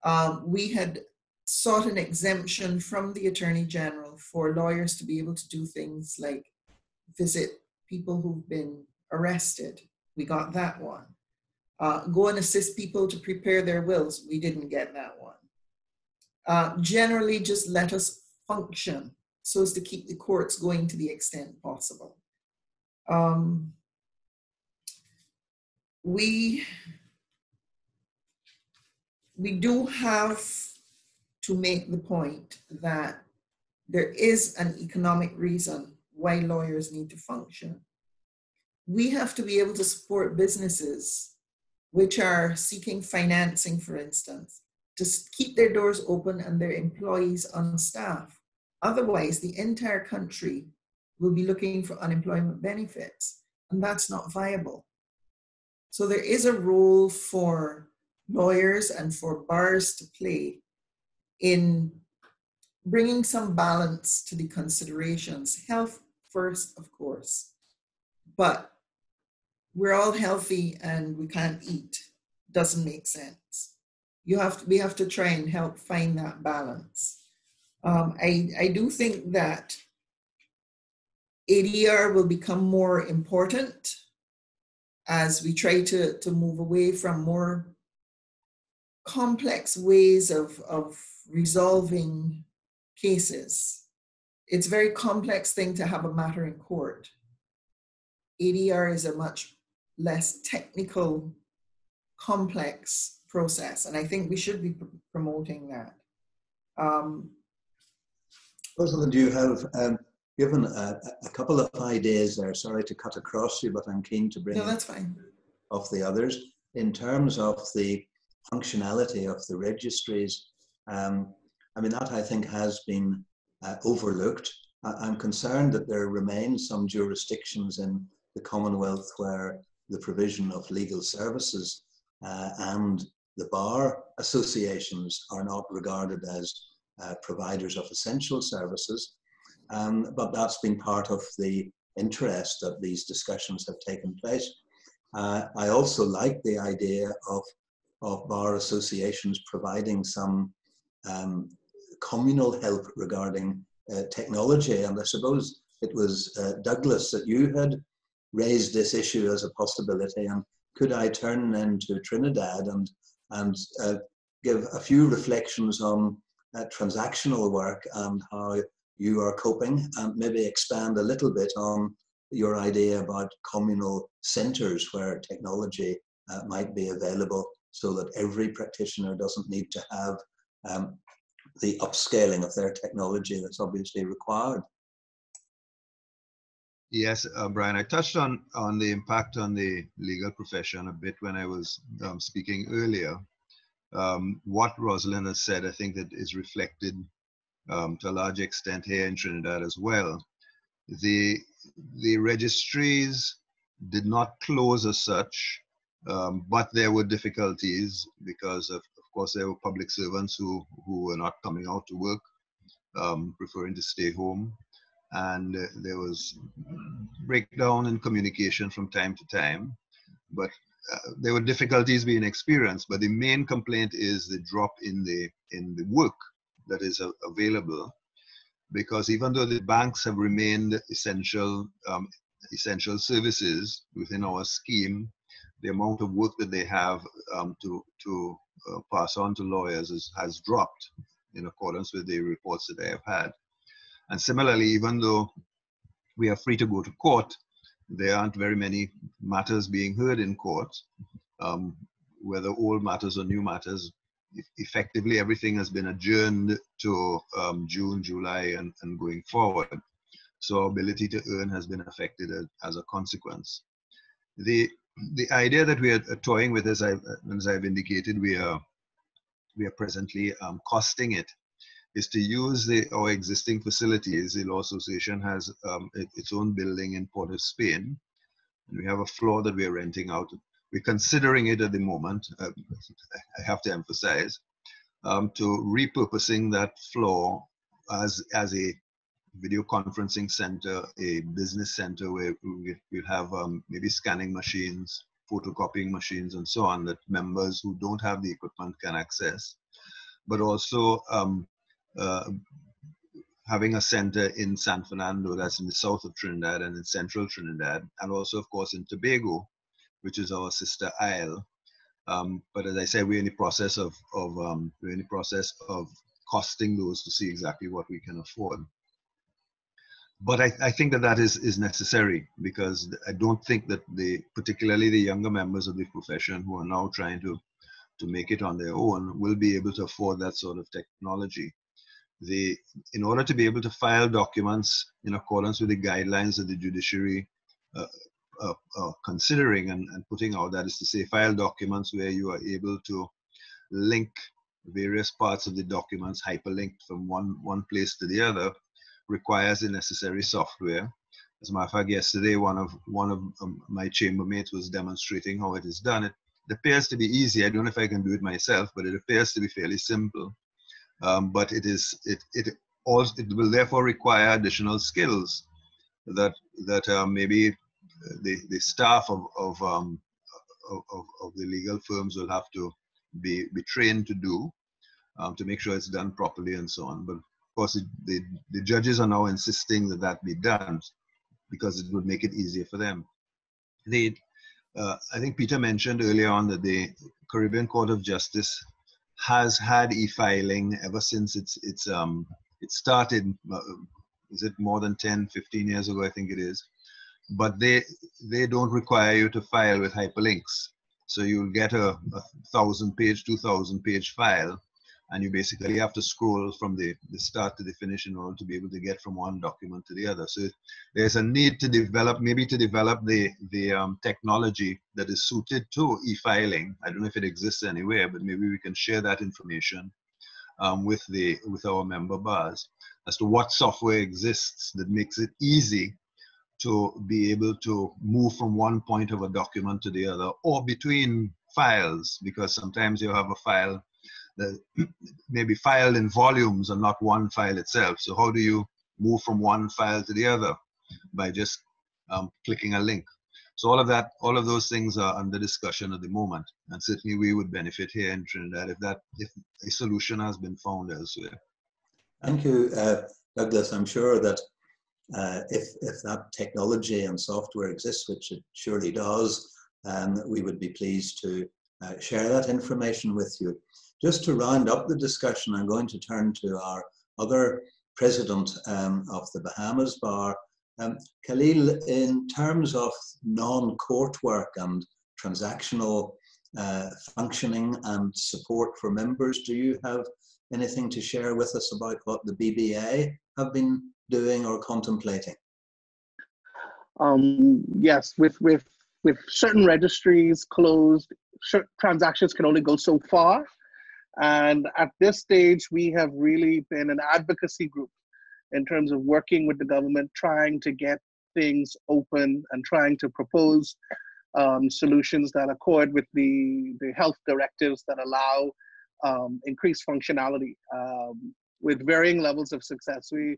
um, we had sought an exemption from the Attorney General for lawyers to be able to do things like visit people who've been arrested. We got that one. Uh, go and assist people to prepare their wills. We didn't get that one. Uh, generally, just let us function so as to keep the courts going to the extent possible. Um, we, we do have to make the point that there is an economic reason why lawyers need to function. We have to be able to support businesses which are seeking financing, for instance, to keep their doors open and their employees on staff. Otherwise, the entire country will be looking for unemployment benefits, and that's not viable. So there is a role for lawyers and for bars to play in bringing some balance to the considerations. Health first, of course, but we're all healthy and we can't eat. Doesn't make sense. You have to, we have to try and help find that balance. Um, I, I do think that ADR will become more important as we try to, to move away from more complex ways of, of resolving cases. It's a very complex thing to have a matter in court. ADR is a much less technical, complex process, and I think we should be pr promoting that. Um, Rosalind, you have um, given a, a, couple of ideas there. Sorry to cut across you, but I'm keen to bring no, that's fine. of the others. In terms of the functionality of the registries, um, I mean, that I think has been uh, overlooked. I, am concerned that there remain some jurisdictions in the Commonwealth where the provision of legal services uh, and the bar associations are not regarded as uh, providers of essential services. Um, but that's been part of the interest that these discussions have taken place. Uh, I also like the idea of, of bar associations providing some um, communal help regarding uh, technology. And I suppose it was uh, Douglas that you had raised this issue as a possibility. And could I turn then to Trinidad and, and uh, give a few reflections on uh, transactional work and how you are coping and maybe expand a little bit on your idea about communal centers where technology uh, might be available so that every practitioner doesn't need to have um, the upscaling of their technology that's obviously required. Yes, uh, Brian, I touched on, on the impact on the legal profession a bit when I was um, speaking earlier. Um, what Rosalind has said, I think that is reflected um, to a large extent here in Trinidad as well. The, the registries did not close as such, um, but there were difficulties because of, of course, there were public servants who, who were not coming out to work, um, preferring to stay home and uh, there was breakdown in communication from time to time but uh, there were difficulties being experienced but the main complaint is the drop in the in the work that is available because even though the banks have remained essential um, essential services within our scheme, the amount of work that they have um, to to uh, pass on to lawyers is, has dropped in accordance with the reports that they have had. And similarly, even though we are free to go to court, there aren't very many matters being heard in court, um, whether old matters or new matters. Effectively, everything has been adjourned to um, June, July, and, and going forward. So our ability to earn has been affected as, a consequence. The the idea that we are toying with, as I've, as I've indicated, we are we are presently um, costing it, is to use the our existing facilities. The Law Association has um, its own building in Port of Spain, and we have a floor that we are renting out. We're considering it at the moment. Uh, I have to emphasize um, to repurposing that floor as as a video conferencing center, a business center where we'll have um, maybe scanning machines, photocopying machines, and so on that members who don't have the equipment can access. But also um, uh, having a center in San Fernando, that's in the south of Trinidad and in central Trinidad, and also, of course, in Tobago, which is our sister isle. Um, but as I said, we're in the process of, of um, we're in the process of costing those to see exactly what we can afford but I, I, think that that is, is necessary because I don't think that the particularly the younger members of the profession who are now trying to to make it on their own will be able to afford that sort of technology. The in order to be able to file documents in accordance with the guidelines that the judiciary uh, considering and, and putting out that is to say file documents where you are able to link various parts of the documents hyperlinked from one one place to the other requires the necessary software. As a matter of fact, yesterday one of one of um, my chambermates was demonstrating how it is done. It, it, appears to be easy. I don't know if I can do it myself, but it appears to be fairly simple. Um, but it is it it also it will therefore require additional skills that that uh, maybe the the staff of of, um, of of the legal firms will have to be be trained to do um, to make sure it's done properly and so on. But of course, the, the judges are now insisting that that be done because it would make it easier for them. They, uh, I think Peter mentioned earlier on that the Caribbean Court of Justice has had e-filing ever since it's it's um it started. Uh, is it more than 10, 15 years ago? I think it is. But they they don't require you to file with hyperlinks. So you'll get a, a thousand page, two thousand page file and you basically have to scroll from the, the start to the finish in order to be able to get from one document to the other. So there's a need to develop, maybe to develop the, the um, technology that is suited to e-filing. I don't know if it exists anywhere, but maybe we can share that information um, with, the, with our member bars as to what software exists that makes it easy to be able to move from one point of a document to the other or between files because sometimes you have a file that may be filed in volumes and not one file itself. So how do you move from one file to the other by just um, clicking a link? So all of that, all of those things are under discussion at the moment, and certainly we would benefit here in Trinidad if that if a solution has been found elsewhere. Thank you, uh, Douglas. I'm sure that uh, if if that technology and software exists, which it surely does, um, we would be pleased to uh, share that information with you. Just to round up the discussion, I'm going to turn to our other president um, of the Bahamas Bar. Um, Kahlil, in terms of non-court work and transactional uh, functioning and support for members, do you have anything to share with us about what the BBA have been doing or contemplating? Um, yes, with with with certain registries closed, transactions can only go so far. And at this stage, we have really been an advocacy group in terms of working with the government, trying to get things open and trying to propose um, solutions that accord with the, the health directives that allow um, increased functionality um, with varying levels of success. We,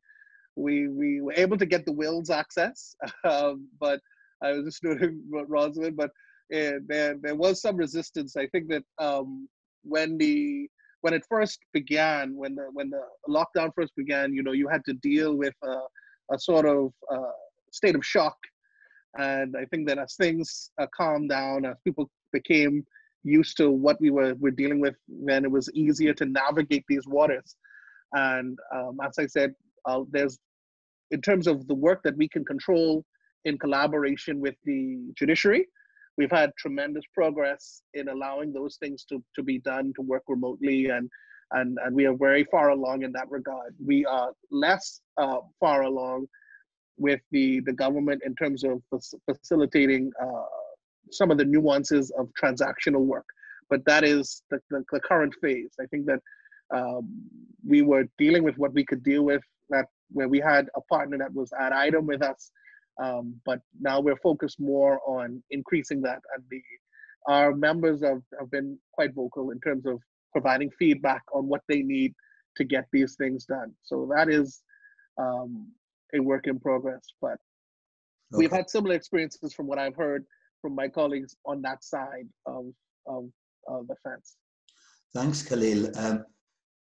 we, we were able to get the wills access, um, but I was just noting Rosalind, but uh, there, there was some resistance. I think that um, when the when it first began, when the when the lockdown first began, you know, you had to deal with a, a sort of uh, state of shock, and I think that as things uh, calmed down, as people became used to what we were were dealing with, then it was easier to navigate these waters. And um, as I said, uh, there's in terms of the work that we can control in collaboration with the judiciary, we've had tremendous progress in allowing those things to, to be done to work remotely and and and we are very far along in that regard. We are less uh, far along with the the government in terms of facilitating uh, some of the nuances of transactional work but that is the, the, the current phase. I think that um, we were dealing with what we could deal with that where we had a partner that was at item with us um, but now we're focused more on increasing that. And the our members have, have been quite vocal in terms of providing feedback on what they need to get these things done. So that is um, a work in progress. But okay. we've had similar experiences from what I've heard from my colleagues on that side of, of, of the fence. Thanks, Kahlil. Um,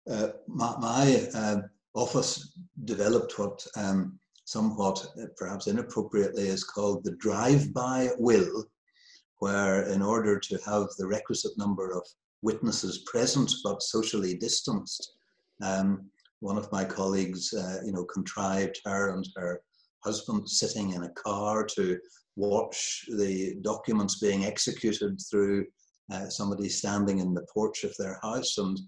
uh, my, my uh, office developed what um, somewhat, uh, perhaps inappropriately, is called the drive-by will, where in order to have the requisite number of witnesses present but socially distanced, um, one of my colleagues, uh, you know, contrived her and her husband sitting in a car to watch the documents being executed through uh, somebody standing in the porch of their house and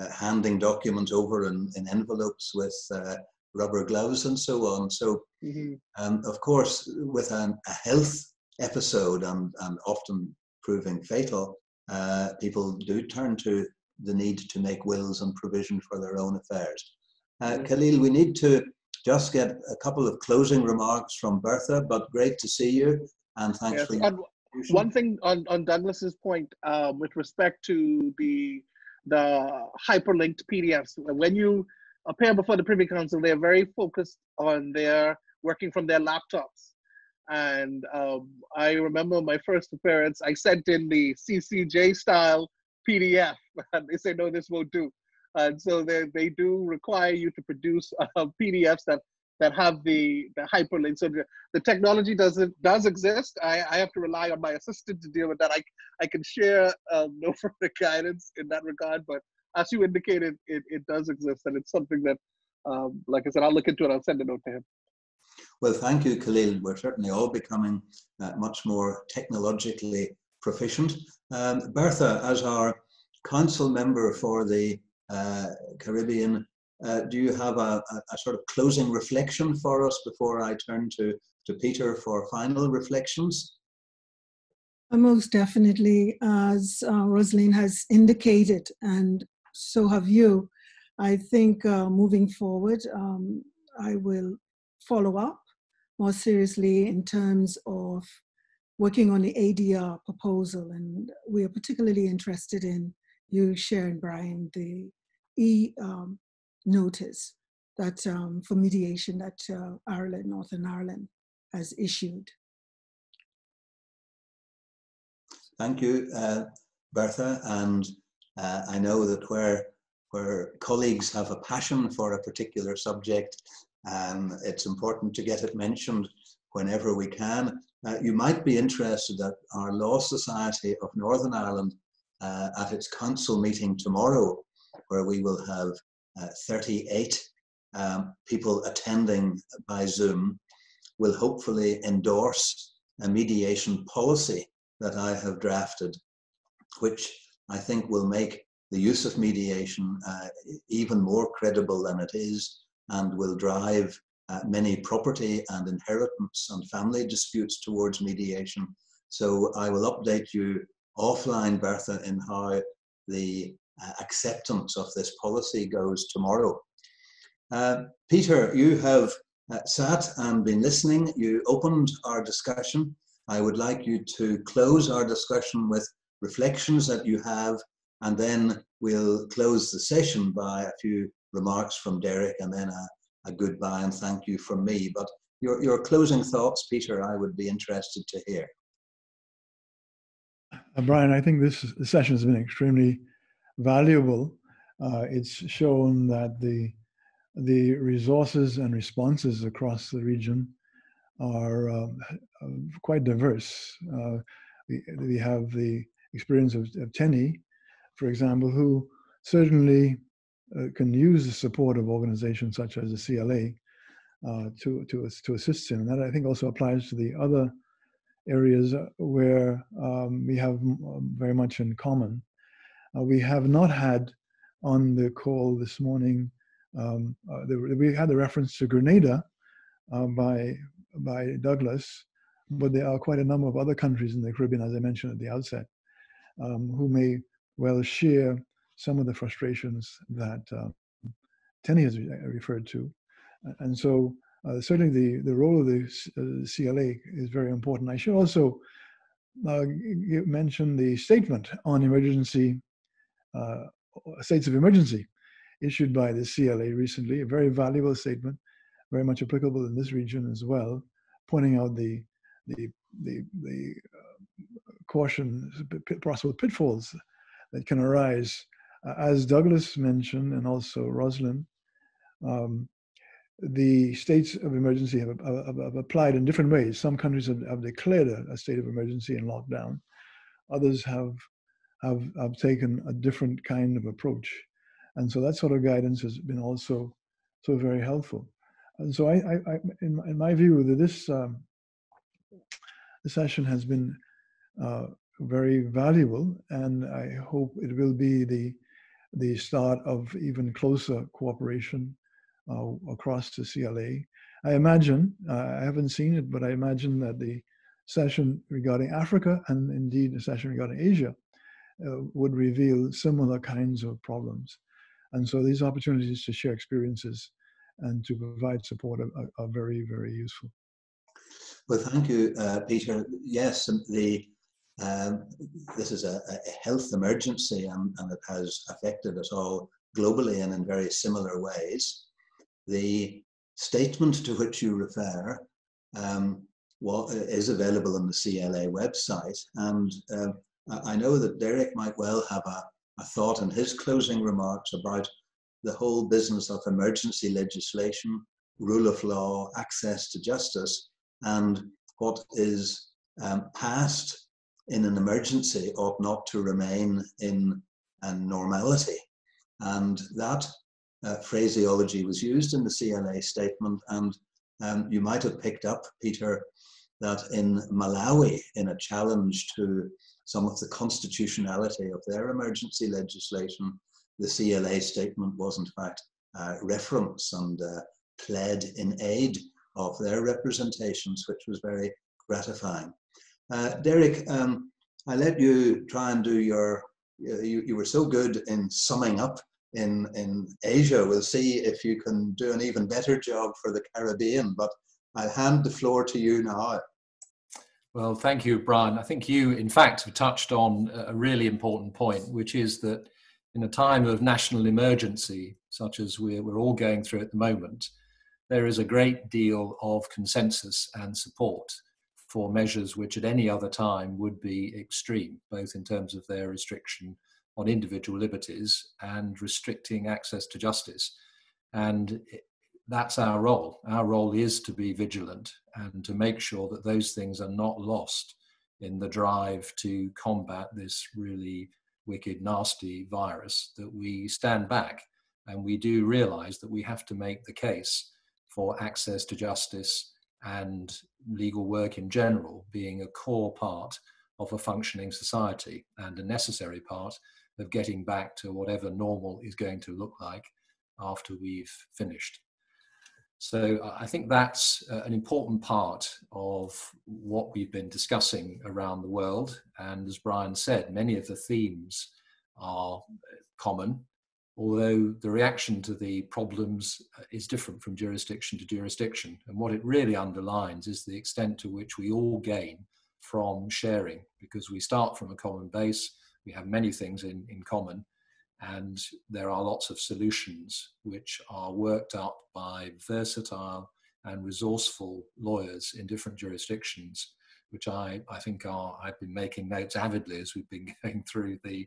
uh, handing documents over in, in envelopes with uh, rubber gloves and so on. So, mm-hmm. um, of course, with an, a health episode and, and often proving fatal, uh, people do turn to the need to make wills and provision for their own affairs. Uh, mm-hmm. Kahlil, we need to just get a couple of closing remarks from Bertha, but great to see you and thanks yes, for your One thing on, on Douglas's point uh, with respect to the the hyperlinked PDFs, when you appear before the Privy Council, they're very focused on their working from their laptops. And um, I remember my first appearance, I sent in the CCJ style PDF, and they said, no, this won't do. And so they, they do require you to produce uh, PDFs that, that have the, the hyperlink. So the, technology does, it, does exist. I, I have to rely on my assistant to deal with that. I, I can share um, no further guidance in that regard, but as you indicated, it, it does exist, and it's something that, um, like I said, I'll look into it. I'll send a note to him. Well, thank you, Kahlil. We're certainly all becoming uh, much more technologically proficient. Um, Bertha, as our council member for the uh, Caribbean, uh, do you have a, a, a, sort of closing reflection for us before I turn to, to Peter for final reflections? Uh, most definitely, as uh, Rosalind has indicated, and so have you. I think uh, moving forward, um, I will follow up more seriously in terms of working on the ADR proposal. And we are particularly interested in you sharing, Brian, the e um, notice that um, for mediation that uh, Ireland, Northern Ireland, has issued. Thank you, uh, Bertha. And uh, I know that where where colleagues have a passion for a particular subject, um, it's important to get it mentioned whenever we can. Uh, you might be interested that our Law Society of Northern Ireland, uh, at its council meeting tomorrow, where we will have 38 um, people attending by Zoom, will hopefully endorse a mediation policy that I have drafted, which I think will make the use of mediation uh, even more credible than it is and will drive uh, many property and inheritance and family disputes towards mediation. So I will update you offline, Bertha, in how the uh, acceptance of this policy goes tomorrow. Uh, Peter, you have uh, sat and been listening. You opened our discussion. I would like you to close our discussion with reflections that you have and then we'll close the session by a few remarks from Derek and then a, a goodbye and thank you from me. But your, your closing thoughts, Peter, I would be interested to hear. Uh, Brian, I think this, this session has been extremely valuable. uh, it's shown that the the resources and responses across the region are um, quite diverse. Uh, we, we have the experience of, of for example, who certainly uh, can use the support of organizations such as the CLA uh, to, to, to assist him. And that I think also applies to the other areas where um, we have um, very much in common. Uh, we have not had on the call this morning, um, uh, the, we had the reference to Grenada uh, by, by Douglas, but there are quite a number of other countries in the Caribbean, as I mentioned at the outset, um, who may well share some of the frustrations that uh, Teni has referred to. And so uh, certainly the, the role of the uh, CLA is very important. I should also uh, mention the statement on emergency, uh, states of emergency issued by the CLA recently, a very valuable statement, very much applicable in this region as well, pointing out the, the, the, the uh, caution, possible pitfalls that can arise. as Douglas mentioned, and also Rosalind, um, the states of emergency have, have, have, applied in different ways. Some countries have, have declared a, a, state of emergency and lockdown. Others have, have, have taken a different kind of approach. And so that sort of guidance has been also so very helpful. And so I, I, I in, in, my view, that this, um, session has been uh, very valuable, and I hope it will be the, the start of even closer cooperation uh, across the CLA. I imagine, uh, I haven't seen it, but I imagine that the session regarding Africa and indeed the session regarding Asia uh, would reveal similar kinds of problems. And so these opportunities to share experiences and to provide support are, are very, very useful. Well, thank you, uh, Peter. Yes, the um, this is a, a, health emergency and, and it has affected us all globally and in very similar ways. The statement to which you refer um, available on the CLA website. And uh, I know that Derek might well have a, a thought in his closing remarks about the whole business of emergency legislation, rule of law, access to justice, and what is um, passed in an emergency ought not to remain in a normality. And that uh, phraseology was used in the CLA statement. And um, you might have picked up, Peter, that in Malawi, in a challenge to some of the constitutionality of their emergency legislation, the CLA statement was in fact uh, reference and uh, pled in aid of their representations, which was very gratifying. Uh, Derek, um, I let you try and do your, you, you were so good in summing up in, in Asia. We'll see if you can do an even better job for the Caribbean, but I'll hand the floor to you now. Well, thank you, Brian. I think you, in fact, have touched on a really important point, which is that in a time of national emergency, such as we're, we're all going through at the moment, there is a great deal of consensus and support for measures which at any other time would be extreme, both in terms of their restriction on individual liberties and restricting access to justice. And that's our role. Our role is to be vigilant and to make sure that those things are not lost in the drive to combat this really wicked, nasty virus, that we stand back and we do realize that we have to make the case for access to justice and legal work in general being a core part of a functioning society and a necessary part of getting back to whatever normal is going to look like after we've finished. So I think that's uh, an important part of what we've been discussing around the world. And as Brian said, many of the themes are common, although the reaction to the problems uh, is different from jurisdiction to jurisdiction. And what it really underlines is the extent to which we all gain from sharing, because we start from a common base we have many things in, in common and there are lots of solutions which are worked up by versatile and resourceful lawyers in different jurisdictions which I, I think are I've been making notes avidly as we've been going through the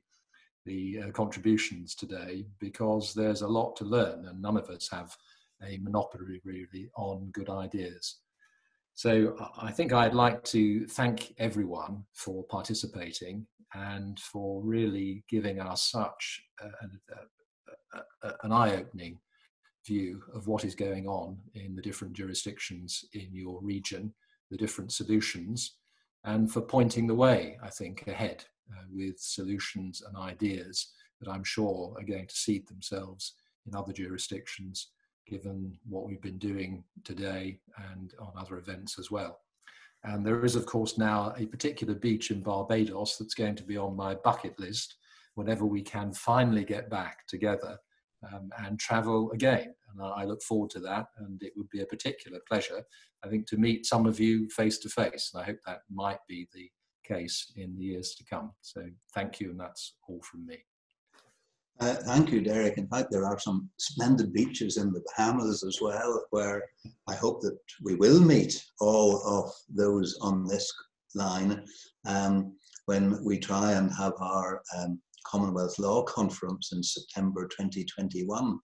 the uh, contributions today because there's a lot to learn and none of us have a monopoly really on good ideas. So I think I'd like to thank everyone for participating and for really giving us such an eye-opening view of what is going on in the different jurisdictions in your region, the different solutions, and for pointing the way, I think, ahead uh, with solutions and ideas that I'm sure are going to seed themselves in other jurisdictions, given what we've been doing today and on other events as well. And there is, of course, now a particular beach in Barbados that's going to be on my bucket list whenever we can finally get back together um, and travel again. And I look forward to that. And it would be a particular pleasure, I think, to meet some of you face to face. And I hope that might be the case in the years to come. So thank you, and that's all from me. Uh, thank you, Derek. In fact, there are some splendid beaches in the Bahamas as well, where I hope that we will meet all of those on this line um, when we try and have our um, Commonwealth Law Conference in September 2021.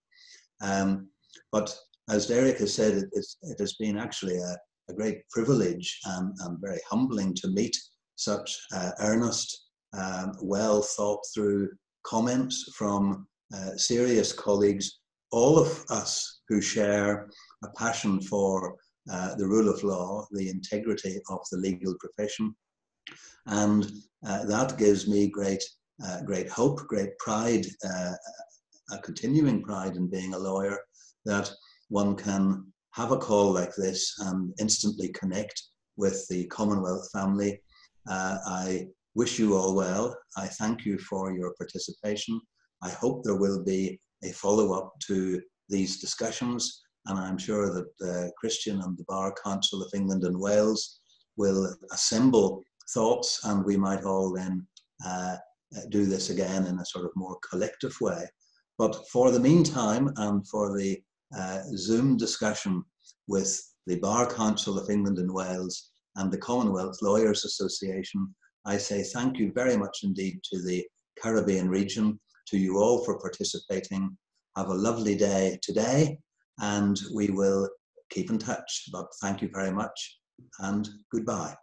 Um, but as Derek has said, it, it has been actually a, a great privilege and, and, very humbling to meet such uh, earnest, um, well thought through comments from uh, serious colleagues, all of us who share a passion for uh, the rule of law, the integrity of the legal profession. And uh, that gives me great uh, great hope, great pride, uh, a continuing pride in being a lawyer, that one can have a call like this and instantly connect with the Commonwealth family. Uh, I wish you all well. I thank you for your participation. I hope there will be a follow up to these discussions, and I'm sure that uh, Christian and the Bar Council of England and Wales will assemble thoughts, and we might all then uh, do this again in a sort of more collective way. But for the meantime, and for the uh, Zoom discussion with the Bar Council of England and Wales and the Commonwealth Lawyers Association, I say thank you very much indeed to the Caribbean region, to you all for participating. Have a lovely day today, and we will keep in touch. But thank you very much, and goodbye.